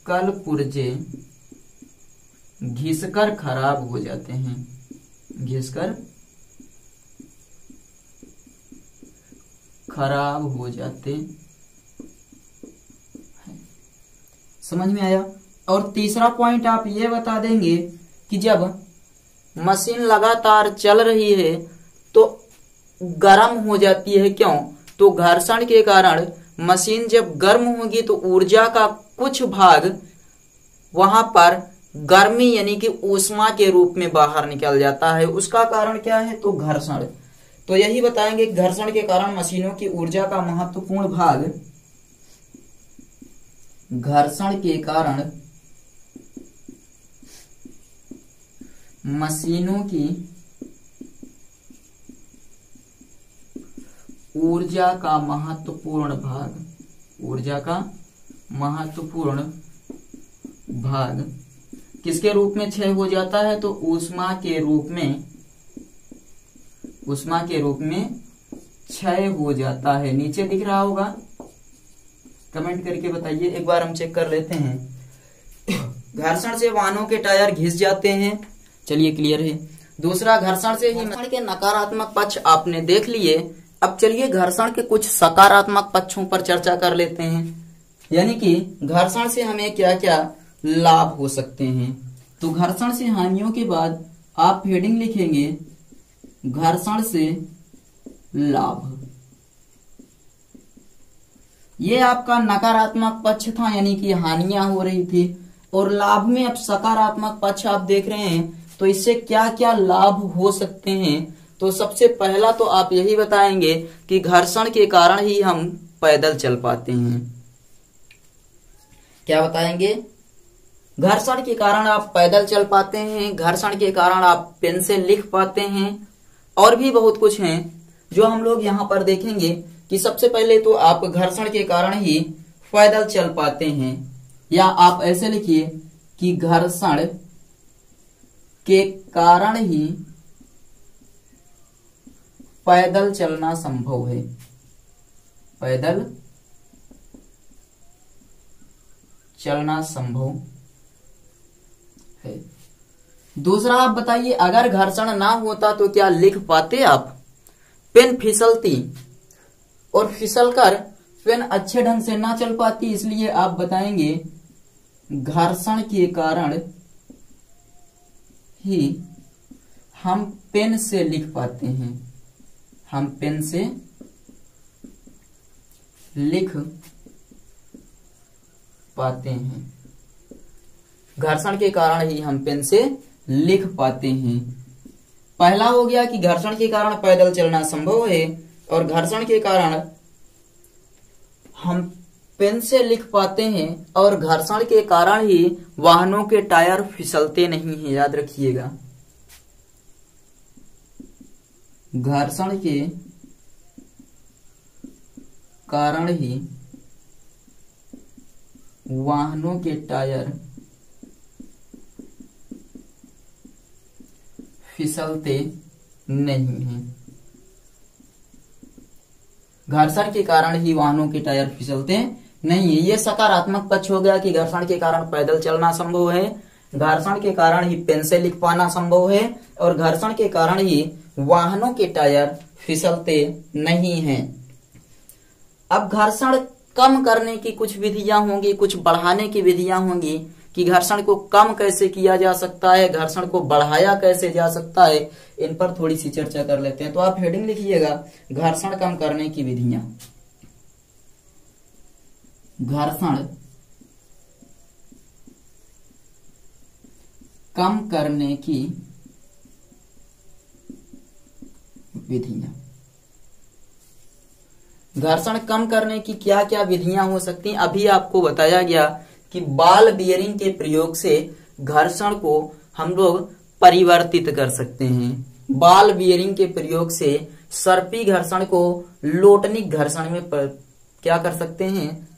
Speaker 1: कल पुर्जे घिसकर खराब हो जाते हैं। घिसकर खराब हो जाते हैं। समझ में आया? और तीसरा पॉइंट आप ये बता देंगे कि जब मशीन लगातार चल रही है तो गर्म हो जाती है क्यों? तो घर्षण के कारण मशीन जब गर्म होगी तो ऊर्जा का कुछ भाग वहाँ पर गर्मी यानी कि ऊष्मा के रूप में बाहर निकल जाता है। उसका कारण क्या है? तो घर्षण। तो यही बताएँगे घर्षण के कारण मशीनों की ऊर्जा का महत्वपूर्ण भाग घर्षण के कारण मशीनों की ऊर्जा का महत्वपूर्ण भाग, ऊर्जा का महत्वपूर्ण भाग किसके रूप में क्षय हो जाता है? तो ऊष्मा के रूप में, ऊष्मा के रूप में क्षय हो जाता है। नीचे दिख रहा होगा। कमेंट करके बताइए। एक बार हम चेक कर लेते हैं। घर्षण से वाहनों के टायर घिस जाते हैं। चलिए क्लियर है। दूसरा, घर्षण से ही के नकारात्मक पक्ष आपने देख लिए। अब चलिए घर्षण के कुछ सकारात्मक पक्षों पर चर्चा कर लेते हैं। यानी कि घर्षण से हमें क्या क्या लाभ हो सकते हैं। तो घर्षण से हानियों के बाद आप हेडिंग लिखेंगे, घर्षण से लाभ। ये आपका नकारात्मक पक्ष था, यानी कि हानियाँ हो रही थी। और लाभ में अब सकारात्मक पक्ष आप देख रहे हैं तो इससे क्या क्या लाभ हो सकते हैं? तो सबसे पहला तो आप यही बताएँगे कि घर्षण के कारण ही हम पैदल चल पाते हैं। क्या बताएँगे? घर्षण के कारण आप पैदल चल पाते हैं, घर्षण के कारण आप पेन से लिख पाते हैं, और भी बहुत कुछ है, जो हम लोग यहाँ पर देखेंगे कि सबसे पहले तो आप घर्षण के कारण ही पैदल चल पाते हैं। या आप ऐसे लिखिए कि घर्षण के कारण ही पैदल चलना संभव है। पैदल चलना संभव है। दूसरा, आप बताइए, अगर घर्षण ना होता तो क्या लिख पाते आप? पेन फिसलती और फिसलकर पेन अच्छे ढंग से ना चल पाती, इसलिए आप बताएँगे, घर्षण के कारण ही हम पेन से लिख पाते हैं। हम पेन से लिख पाते हैं। घर्षण के कारण ही हम पेन से लिख पाते हैं। पहला हो गया कि घर्षण के कारण पैदल चलना संभव है और घर्षण के कारण हम पेन से लिख पाते हैं और घर्षण के कारण ही वाहनों के टायर फिसलते नहीं हैं। याद रखिएगा। घर्षण के कारण ही वाहनों के टायर फिसलते नहीं हैं। घर्षण के कारण ही वाहनों के टायर फिसलते नहीं है। ये सकारात्मक पक्ष हो गया कि घर्षण के कारण पैदल चलना संभव है। घर्षण के कारण ही पेन से लिख पाना संभव है और घर्षण के कारण ही वाहनों के टायर फिसलते नहीं हैं। अब घर्षण कम करने की कुछ विधियाँ होंगी, कुछ बढ़ाने की विधियाँ होंगी। कि घर्षण को कम कैसे किया जा सकता है, घर्षण को बढ़ाया कैसे जा सकता है, इन पर थोड़ी सी चर्चा कर लेते हैं। तो आप हेडिंग लिखिएगा, घर्षण कम करने की विधियाँ। घर्षण कम करने की विधियाँ। घर्षण कम करने की क्या क्या विधियाँ हो सकती हैं? अभी आपको बताया गया कि बाल बियरिंग के प्रयोग से घर्षण को हम लोग परिवर्तित कर सकते हैं। बाल बियरिंग के प्रयोग से सर्पी घर्षण को लोटनिक घर्षण में पर, क्या कर सकते हैं?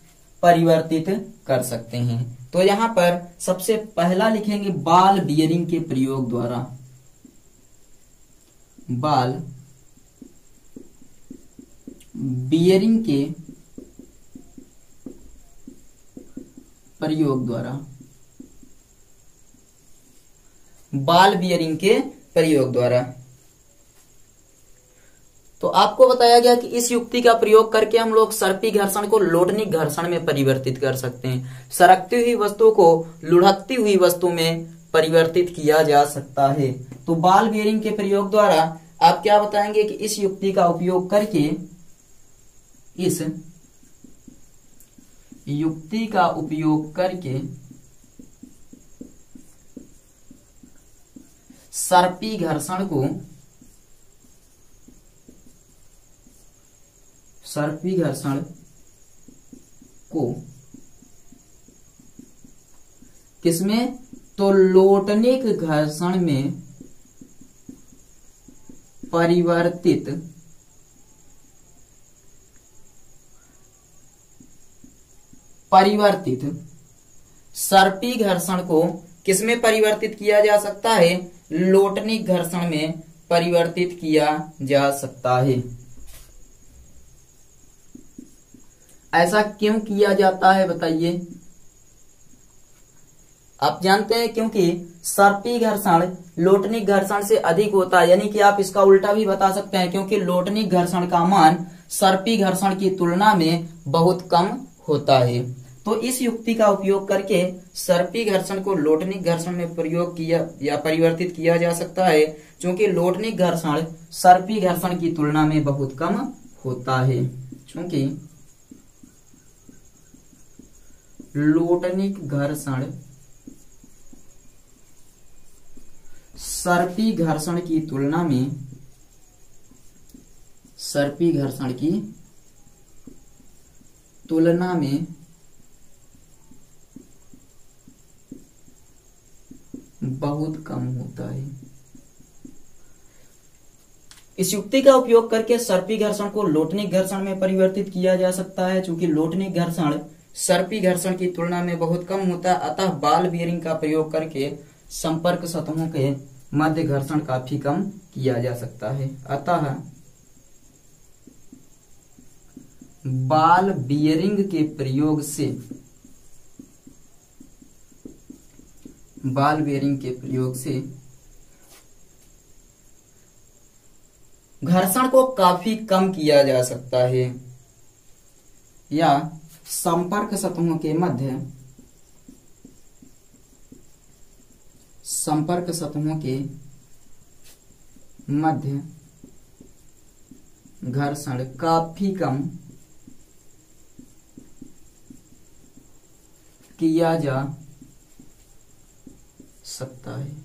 Speaker 1: परिवर्तित कर सकते हैं। तो यहाँ पर सबसे पहला लिखेंगे बाल बियरिंग के प्रयोग द्वारा। बाल बियरिंग के प्रयोग द्वारा। बाल बियरिंग के प्रयोग द्वारा। तो आपको बताया गया कि इस युक्ति का प्रयोग करके हम लोग सर्पी घर्षण को लोटनिक घर्षण में परिवर्तित कर सकते हैं। सरकती हुई वस्तु को लुढ़कती हुई वस्तु में परिवर्तित किया जा सकता है। तो बाल बियरिंग के प्रयोग द्वारा आप क्या बताएँगे कि इस युक्ति का उपयोग करके इस युक्ति का उपयोग करके सर्पी घर्षण को सर्पी घर्षण को किसमें? तो लोटनिक घर्षण में परिवर्तित परिवर्तित। सर्पी घर्षण को किसमें परिवर्तित किया जा सकता है? लोटनिक घर्षण में परिवर्तित किया जा सकता है। ऐसा क्यों किया जाता है बताइए। आप जानते हैं क्योंकि सर्पी घर्षण लोटनिक घर्षण से अधिक होता है। यानी कि आप इसका उल्टा भी बता सकते हैं क्योंकि लोटनिक घर्षण का मान सर्पी घर्षण की तुलना में बहुत कम होता है। तो इस युक्ति का उपयोग करके सर्पी घर्षण को लोटनिक घर्षण में प्रयोग किया या परिवर्तित किया जा सकता है, क्योंकि लोटनिक घर्षण सर्पी घर्षण की तुलना में बहुत कम होता है, क्योंकि लोटनिक घर्षण सर्पी घर्षण की तुलना में, सर्पी घर्षण की तुलना में बहुत कम होता है। इस युक्ति का उपयोग करके सर्पी घर्षण को लोटनिक घर्षण में परिवर्तित किया जा सकता है क्योंकि लोटनिक घर्षण सर्पी घर्षण की तुलना में बहुत कम होता है, अतः बाल बियरिंग का प्रयोग करके संपर्क सतहों के मध्य घर्षण काफ़ी कम किया जा सकता है। अतः बाल बियरिंग के प्रयोग से, बाल बियरिंग के प्रयोग से घर्षण को काफ़ी कम किया जा सकता है, या संपर्क सतहों के मध्य, संपर्क सतहों के मध्य घर्षण काफ़ी कम किया जा सकता है।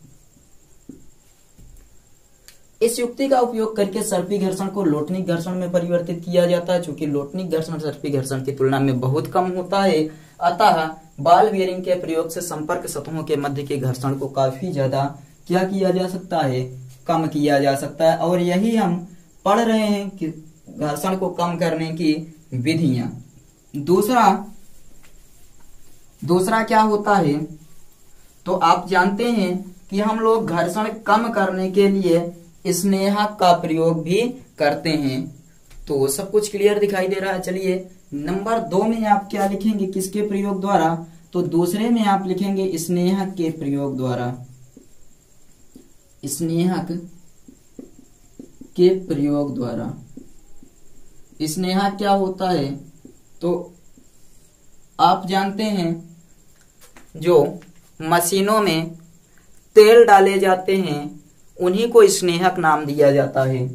Speaker 1: इस युक्ति का उपयोग करके सर्पी घर्षण को लोटनिक घर्षण में परिवर्तित किया जाता है, चूँकि लोटनिक घर्षण सर्पी घर्षण की तुलना में बहुत कम होता है। अतः बाल बियरिंग के प्रयोग से संपर्क सतहों के मध्य के घर्षण को काफ़ी ज़्यादा क्या किया जा सकता है? कम किया जा सकता है। और यही हम पढ़ रहे हैं कि घर्षण को कम करने की विधियाँ। दूसरा दूसरा क्या होता है? तो आप जानते हैं कि हम लोग घर्षण कम करने के लिए स्नेहक का प्रयोग भी करते हैं। तो सब कुछ क्लियर दिखाई दे रहा है। चलिए, नंबर दो में आप क्या लिखेंगे? किसके प्रयोग द्वारा? तो दूसरे में आप लिखेंगे स्नेहक के प्रयोग द्वारा। स्नेहक के प्रयोग द्वारा। स्नेहक क्या होता है? तो आप जानते हैं जो मशीनों में तेल डाले जाते हैं, उन्हीं को स्नेहक नाम दिया जाता है।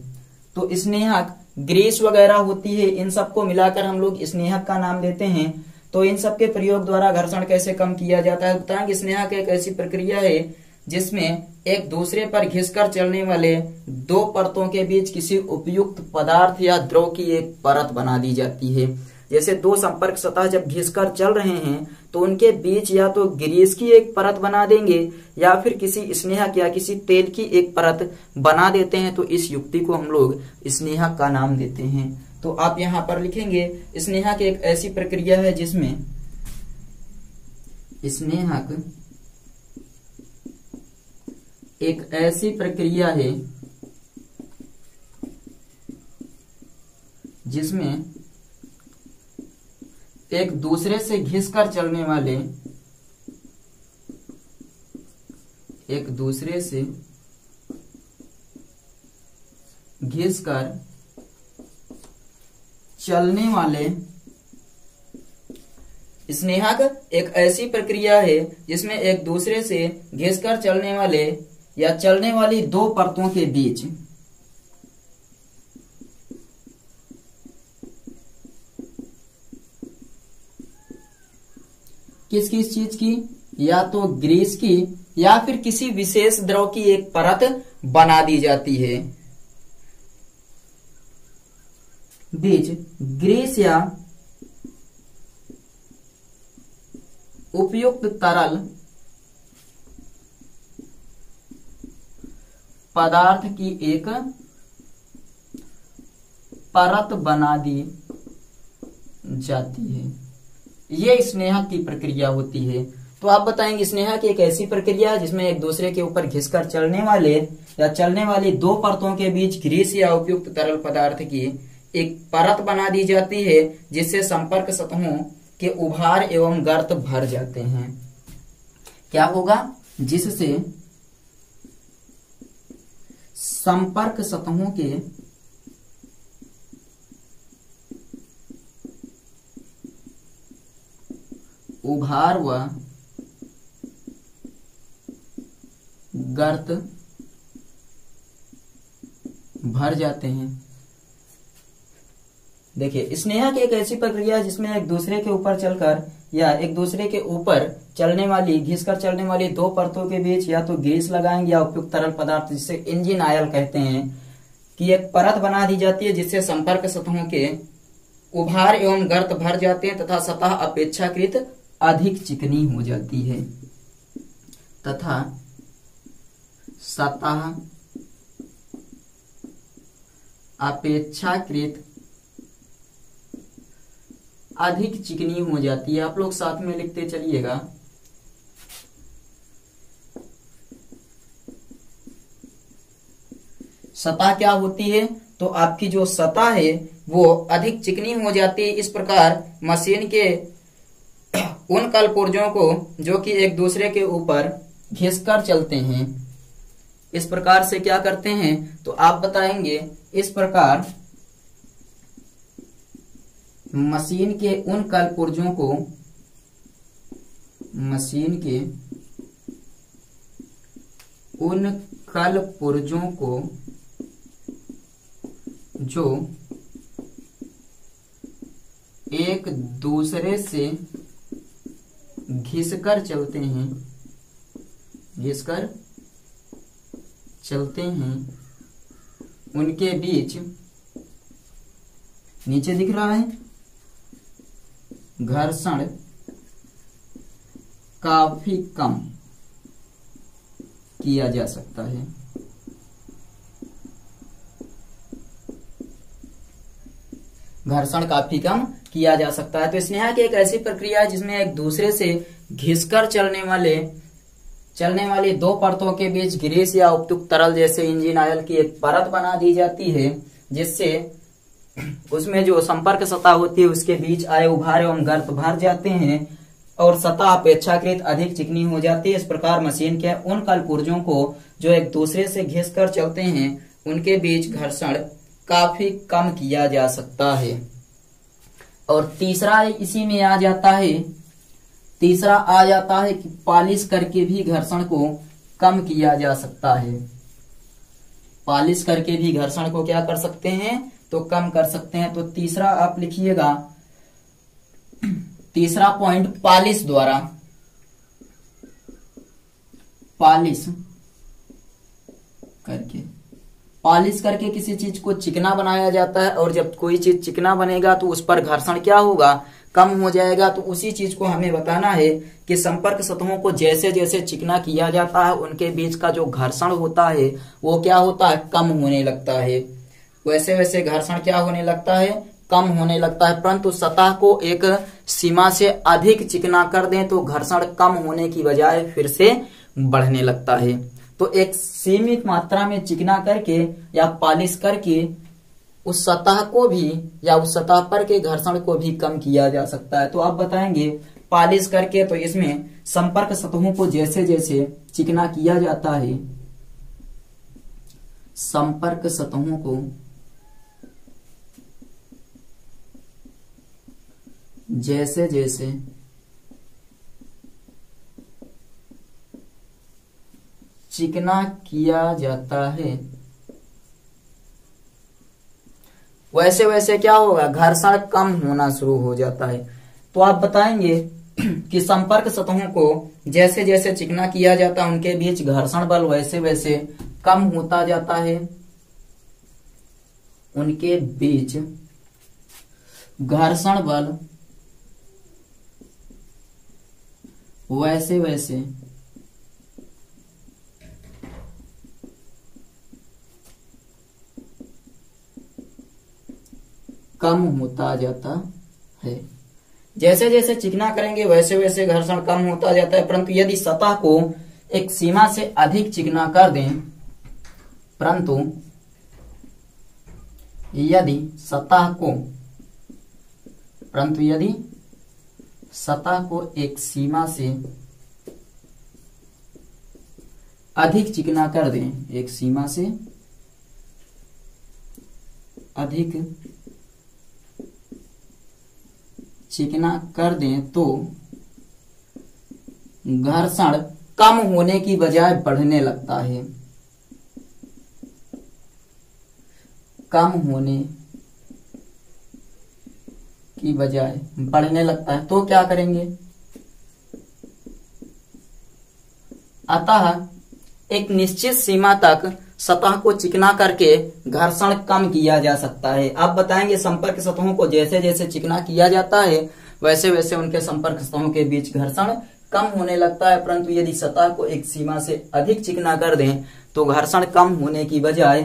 Speaker 1: तो स्नेहक ग्रीस वगैरह होती है, इन सबको मिलाकर हम लोग स्नेहक का नाम देते हैं। तो इन सब के प्रयोग द्वारा घर्षण कैसे कम किया जाता है? बताएँगे स्नेहक एक ऐसी प्रक्रिया है, जिसमें एक दूसरे पर घिसकर चलने वाले दो परतों के बीच किसी उपयुक्त पदार्थ या द्रव की एक परत बना दी जाती है। जैसे दो संपर्क सतह जब घिसकर चल रहे हैं तो उनके बीच या तो ग्रीस की एक परत बना देंगे, या फिर किसी स्नेहक या किसी तेल की एक परत बना देते हैं तो इस युक्ति को हम लोग स्नेहक का नाम देते हैं। तो आप यहाँ पर लिखेंगे स्नेहक एक ऐसी प्रक्रिया है जिसमें स्नेहक एक ऐसी प्रक्रिया है जिसमें एक दूसरे से घिसकर चलने वाले, एक दूसरे से घिसकर चलने वाले स्नेहक एक ऐसी प्रक्रिया है जिसमें एक दूसरे से घिसकर चलने वाले या चलने वाली दो परतों के बीच किस किस चीज़ की? या तो ग्रीस की, या फिर किसी विशेष द्रव की एक परत बना दी जाती है। बीज ग्रीस या उपयुक्त तरल पदार्थ की एक परत बना दी जाती है। ये स्नेहा की प्रक्रिया होती है। तो आप बताएँगे, स्नेहा की एक ऐसी प्रक्रिया है जिसमें एक दूसरे के ऊपर घिसकर चलने वाले या चलने वाली दो परतों के बीच ग्रीस या उपयुक्त तरल पदार्थ की एक परत बना दी जाती है, जिससे संपर्क सतहों के उभार एवं गर्त भर जाते हैं। क्या होगा? जिससे संपर्क सतहों के उभार व गर्त भर जाते हैं। देखिए, स्नेहा की एक ऐसी प्रक्रिया जिसमें एक दूसरे के ऊपर चलकर या एक दूसरे के ऊपर चलने वाली, घिसकर चलने वाली दो परतों के बीच या तो ग्रीस लगाएँगे या उपयुक्त तरल पदार्थ, जिसे इंजिन आयल कहते हैं, कि एक परत बना दी जाती है जिससे संपर्क सतहों के उभार एवं गर्त भर जाते हैं तथा सतह अपेक्षाकृत अधिक चिकनी हो जाती है तथा सतह अपेक्षाकृत अधिक चिकनी हो जाती है। आप लोग साथ में लिखते चलिएगा। सतह क्या होती है? तो आपकी जो सतह है, वो अधिक चिकनी हो जाती है। इस प्रकार मशीन के उन कलपुर्जों को जो कि एक दूसरे के ऊपर घिसकर चलते हैं। इस प्रकार से क्या करते हैं? तो आप बताएँगे, इस प्रकार मशीन के उन कल पुर्जों को, मशीन के उन कल पुर्जों को जो एक दूसरे से घिसकर चलते हैं। घिसकर चलते हैं। उनके बीच नीचे दिख रहा है। घर्षण काफ़ी कम किया जा सकता है। घर्षण काफ़ी कम किया जा सकता है। तो स्नेहा की एक ऐसी प्रक्रिया है जिसमें एक दूसरे से घिसकर चलने वाले, चलने वाली दो परतों के बीच ग्रीस या उपयुक्त तरल जैसे इंजिन ऑयल की एक परत बना दी जाती है, जिससे उसमें जो संपर्क सतह होती है उसके बीच आए उभार एवं गर्त भर जाते हैं और सतह अपेक्षाकृत अधिक चिकनी हो जाती है। इस प्रकार मशीन के उन कल पुर्जों को जो एक दूसरे से घिस चलते हैं, उनके बीच घर्षण काफ़ी कम किया जा सकता है। और तीसरा इसी में आ जाता है, तीसरा आ जाता है कि पालिश करके भी घर्षण को कम किया जा सकता है। पालिश करके भी घर्षण को क्या कर सकते हैं? तो कम कर सकते हैं। तो तीसरा आप लिखिएगा। तीसरा पॉइंट पालिश द्वारा। पालिश करके। पॉलिश करके किसी चीज़ को चिकना बनाया जाता है और जब कोई चीज़ चिकना बनेगा तो उस पर घर्षण क्या होगा? कम हो जाएगा। तो उसी चीज़ को हमें बताना है कि संपर्क सतहों को जैसे जैसे चिकना किया जाता है, उनके बीच का जो घर्षण होता है, वो क्या होता है? कम होने लगता है। वैसे वैसे घर्षण क्या होने लगता है? कम होने लगता है। परंतु सतह को एक सीमा से अधिक चिकना कर दें तो घर्षण कम होने की बजाय फिर से बढ़ने लगता है। तो एक सीमित मात्रा में चिकना करके या पॉलिश करके उस सतह को भी या उस सतह पर के घर्षण को भी कम किया जा सकता है। तो आप बताएँगे, पॉलिश करके तो इसमें संपर्क सतहों को जैसे जैसे चिकना किया जाता है, संपर्क सतहों को जैसे जैसे चिकना किया जाता है। वैसे वैसे क्या होगा? घर्षण कम होना शुरू हो जाता है। तो आप बताएँगे कि संपर्क सतहों को जैसे जैसे चिकना किया जाता है, उनके बीच घर्षण बल वैसे वैसे कम होता जाता है। उनके बीच घर्षण बल वैसे वैसे कम होता जाता है। जैसे जैसे चिकना करेंगे, वैसे वैसे घर्षण कम होता जाता है। परंतु यदि सतह को एक सीमा से अधिक चिकना कर दें, परंतु यदि सतह को, परंतु यदि सतह को एक सीमा से अधिक चिकना कर दें, एक सीमा से अधिक चिकना कर दें तो घर्षण कम होने की बजाय बढ़ने लगता है। कम होने की बजाय बढ़ने लगता है। तो क्या करेंगे? अतः एक निश्चित सीमा तक सतह को चिकना करके घर्षण कम किया जा सकता है। आप बताएँगे संपर्क सतहों को जैसे जैसे चिकना किया जाता है, वैसे वैसे उनके संपर्क सतहों के बीच घर्षण कम होने लगता है। परंतु यदि सतह को एक सीमा से अधिक चिकना कर दें तो घर्षण कम होने की बजाय,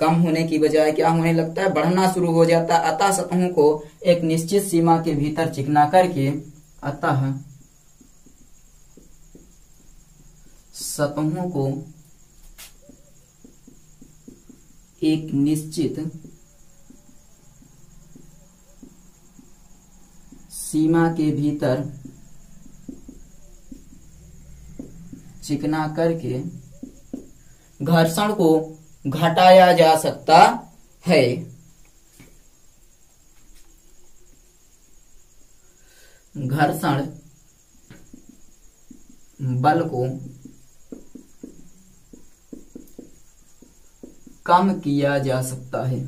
Speaker 1: कम होने की बजाय क्या होने लगता है? बढ़ना शुरू हो जाता है। अतः सतहों को एक निश्चित सीमा के भीतर चिकना करके, अतः सतहों को एक निश्चित सीमा के भीतर चिकना करके घर्षण को घटाया जा सकता है। घर्षण बल को कम किया जा सकता है।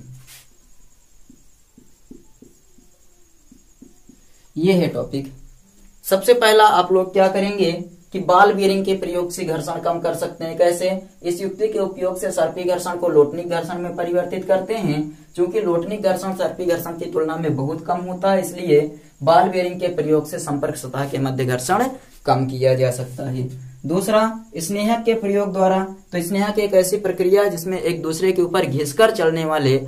Speaker 1: ये है टॉपिक सबसे पहला आप लोग क्या करेंगे कि बाल बियरिंग के प्रयोग से घर्षण कम कर सकते हैं। कैसे? इस युक्ति के उपयोग से सर्पी घर्षण को लोटनिक घर्षण में परिवर्तित करते हैं, क्योंकि लोटनिक घर्षण सर्पी घर्षण की तुलना में बहुत कम होता है, इसलिए बाल बियरिंग के प्रयोग से संपर्क सतह के मध्य घर्षण कम किया जा सकता है। दूसरा स्नेहक के प्रयोग द्वारा। तो स्नेहक एक ऐसी प्रक्रिया जिसमें एक दूसरे के ऊपर घिसकर चलने वाले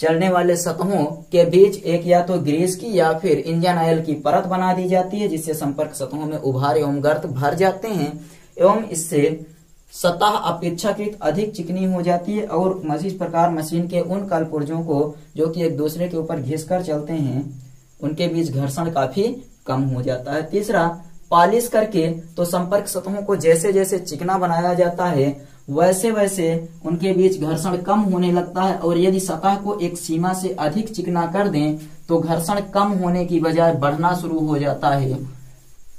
Speaker 1: चलने वाले सतहों के बीच एक या तो ग्रीस की या फिर इंजन ऑयल की परत बना दी जाती है, जिससे संपर्क सतहों में उभार एवं गर्त भर जाते हैं, एवं इससे सतह अपेक्षाकृत अधिक चिकनी हो जाती है और इस प्रकार मशीन के उन कलपुर्जों को, जो कि एक दूसरे के ऊपर घिस कर चलते हैं, उनके बीच घर्षण काफ़ी कम हो जाता है। तीसरा पॉलिश करके तो संपर्क सतहों को जैसे जैसे चिकना बनाया जाता है वैसे वैसे उनके बीच घर्षण कम होने लगता है और यदि सतह को एक सीमा से अधिक चिकना कर दें तो घर्षण कम होने की बजाय बढ़ना शुरू हो जाता है।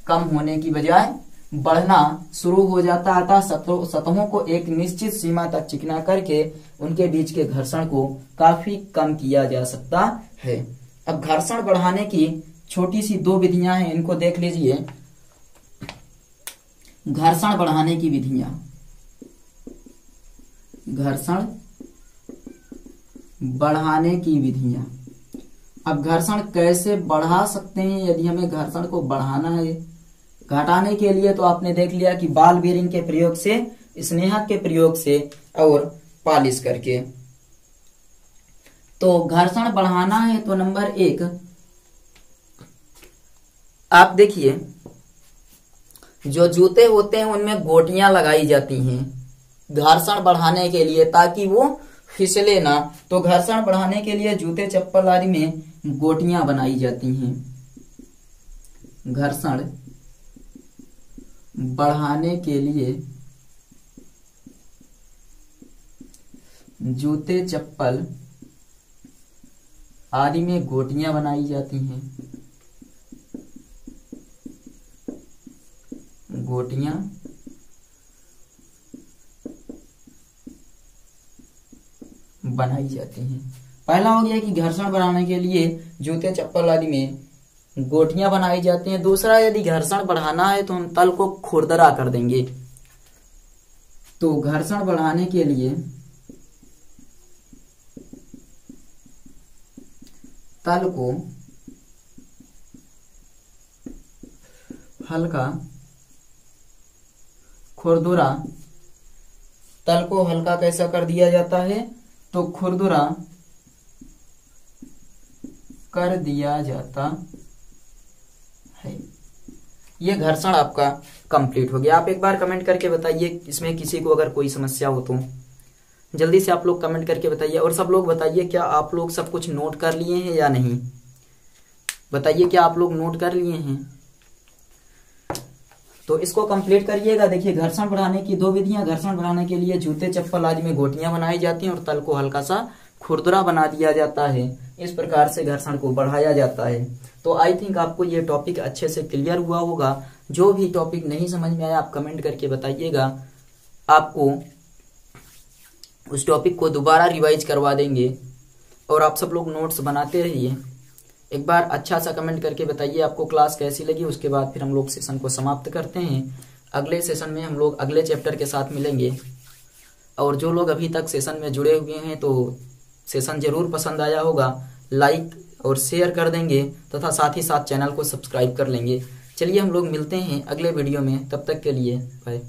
Speaker 1: कम होने की बजाय बढ़ना शुरू हो जाता है, अतः सतहों को एक निश्चित सीमा तक चिकना करके उनके बीच के घर्षण को काफ़ी कम किया जा सकता है। अब घर्षण बढ़ाने की छोटी सी दो विधियाँ हैं, इनको देख लीजिए। घर्षण बढ़ाने की विधियाँ। घर्षण बढ़ाने की विधियाँ। अब घर्षण कैसे बढ़ा सकते हैं? यदि हमें घर्षण को बढ़ाना है, घटाने के लिए तो आपने देख लिया कि बाल बेरिंग के प्रयोग से स्नेहक के प्रयोग से और पॉलिश करके। तो घर्षण बढ़ाना है तो नंबर एक, आप देखिए जो जूते होते हैं, उनमें गोटियाँ लगाई जाती हैं घर्षण बढ़ाने के लिए, ताकि वो फिसले ना। तो घर्षण बढ़ाने के लिए जूते चप्पल आदि में गोटियाँ बनाई जाती हैं। घर्षण बढ़ाने के लिए जूते, चप्पल आदि में गोटियाँ बनाई जाती हैं। गोटियाँ, बनाई जाती हैं। पहला हो गया कि घर्षण बढ़ाने के लिए जूते, चप्पल आदि में गोटियाँ बनाई जाती हैं। दूसरा, यदि घर्षण बढ़ाना है तो हम तल को खुरदरा कर देंगे। तो घर्षण बढ़ाने के लिए तल को हल्का खुरदुरा। तल को हल्का कैसा कर दिया जाता है? तो खुरदुरा कर दिया जाता है। ये घर्षण आपका कंप्लीट हो गया। आप एक बार कमेंट करके बताइए, इसमें किसी को अगर कोई समस्या हो तो। जल्दी से आप लोग कमेंट करके बताइए और सब लोग बताइए, क्या आप लोग सब कुछ नोट कर लिए हैं या नहीं? बताइए, क्या आप लोग नोट कर लिए हैं? तो इसको कंप्लीट करिएगा। देखिए, घर्षण बढ़ाने की दो विधियाँ। घर्षण बढ़ाने के लिए जूते, चप्पल आदि में गोटियाँ बनाई जाती हैं और तल को हल्का सा खुरदरा बना दिया जाता है। इस प्रकार से घर्षण को बढ़ाया जाता है। तो आई थिंक आपको ये टॉपिक अच्छे से क्लियर हुआ होगा। जो भी टॉपिक नहीं समझ में आया, आप कमेंट करके बताइएगा। आपको उस टॉपिक को दोबारा रिवाइज करवा देंगे। और आप सब लोग नोट्स बनाते रहिए। एक बार अच्छा सा कमेंट करके बताइए आपको क्लास कैसी लगी, उसके बाद फिर हम लोग सेशन को समाप्त करते हैं। अगले सेशन में हम लोग अगले चैप्टर के साथ मिलेंगे। और जो लोग अभी तक सेशन में जुड़े हुए हैं तो सेशन ज़रूर पसंद आया होगा। लाइक और शेयर कर देंगे, तथा साथ ही साथ चैनल को सब्सक्राइब कर लेंगे। चलिए हम लोग मिलते हैं अगले वीडियो में। तब तक के लिए बाय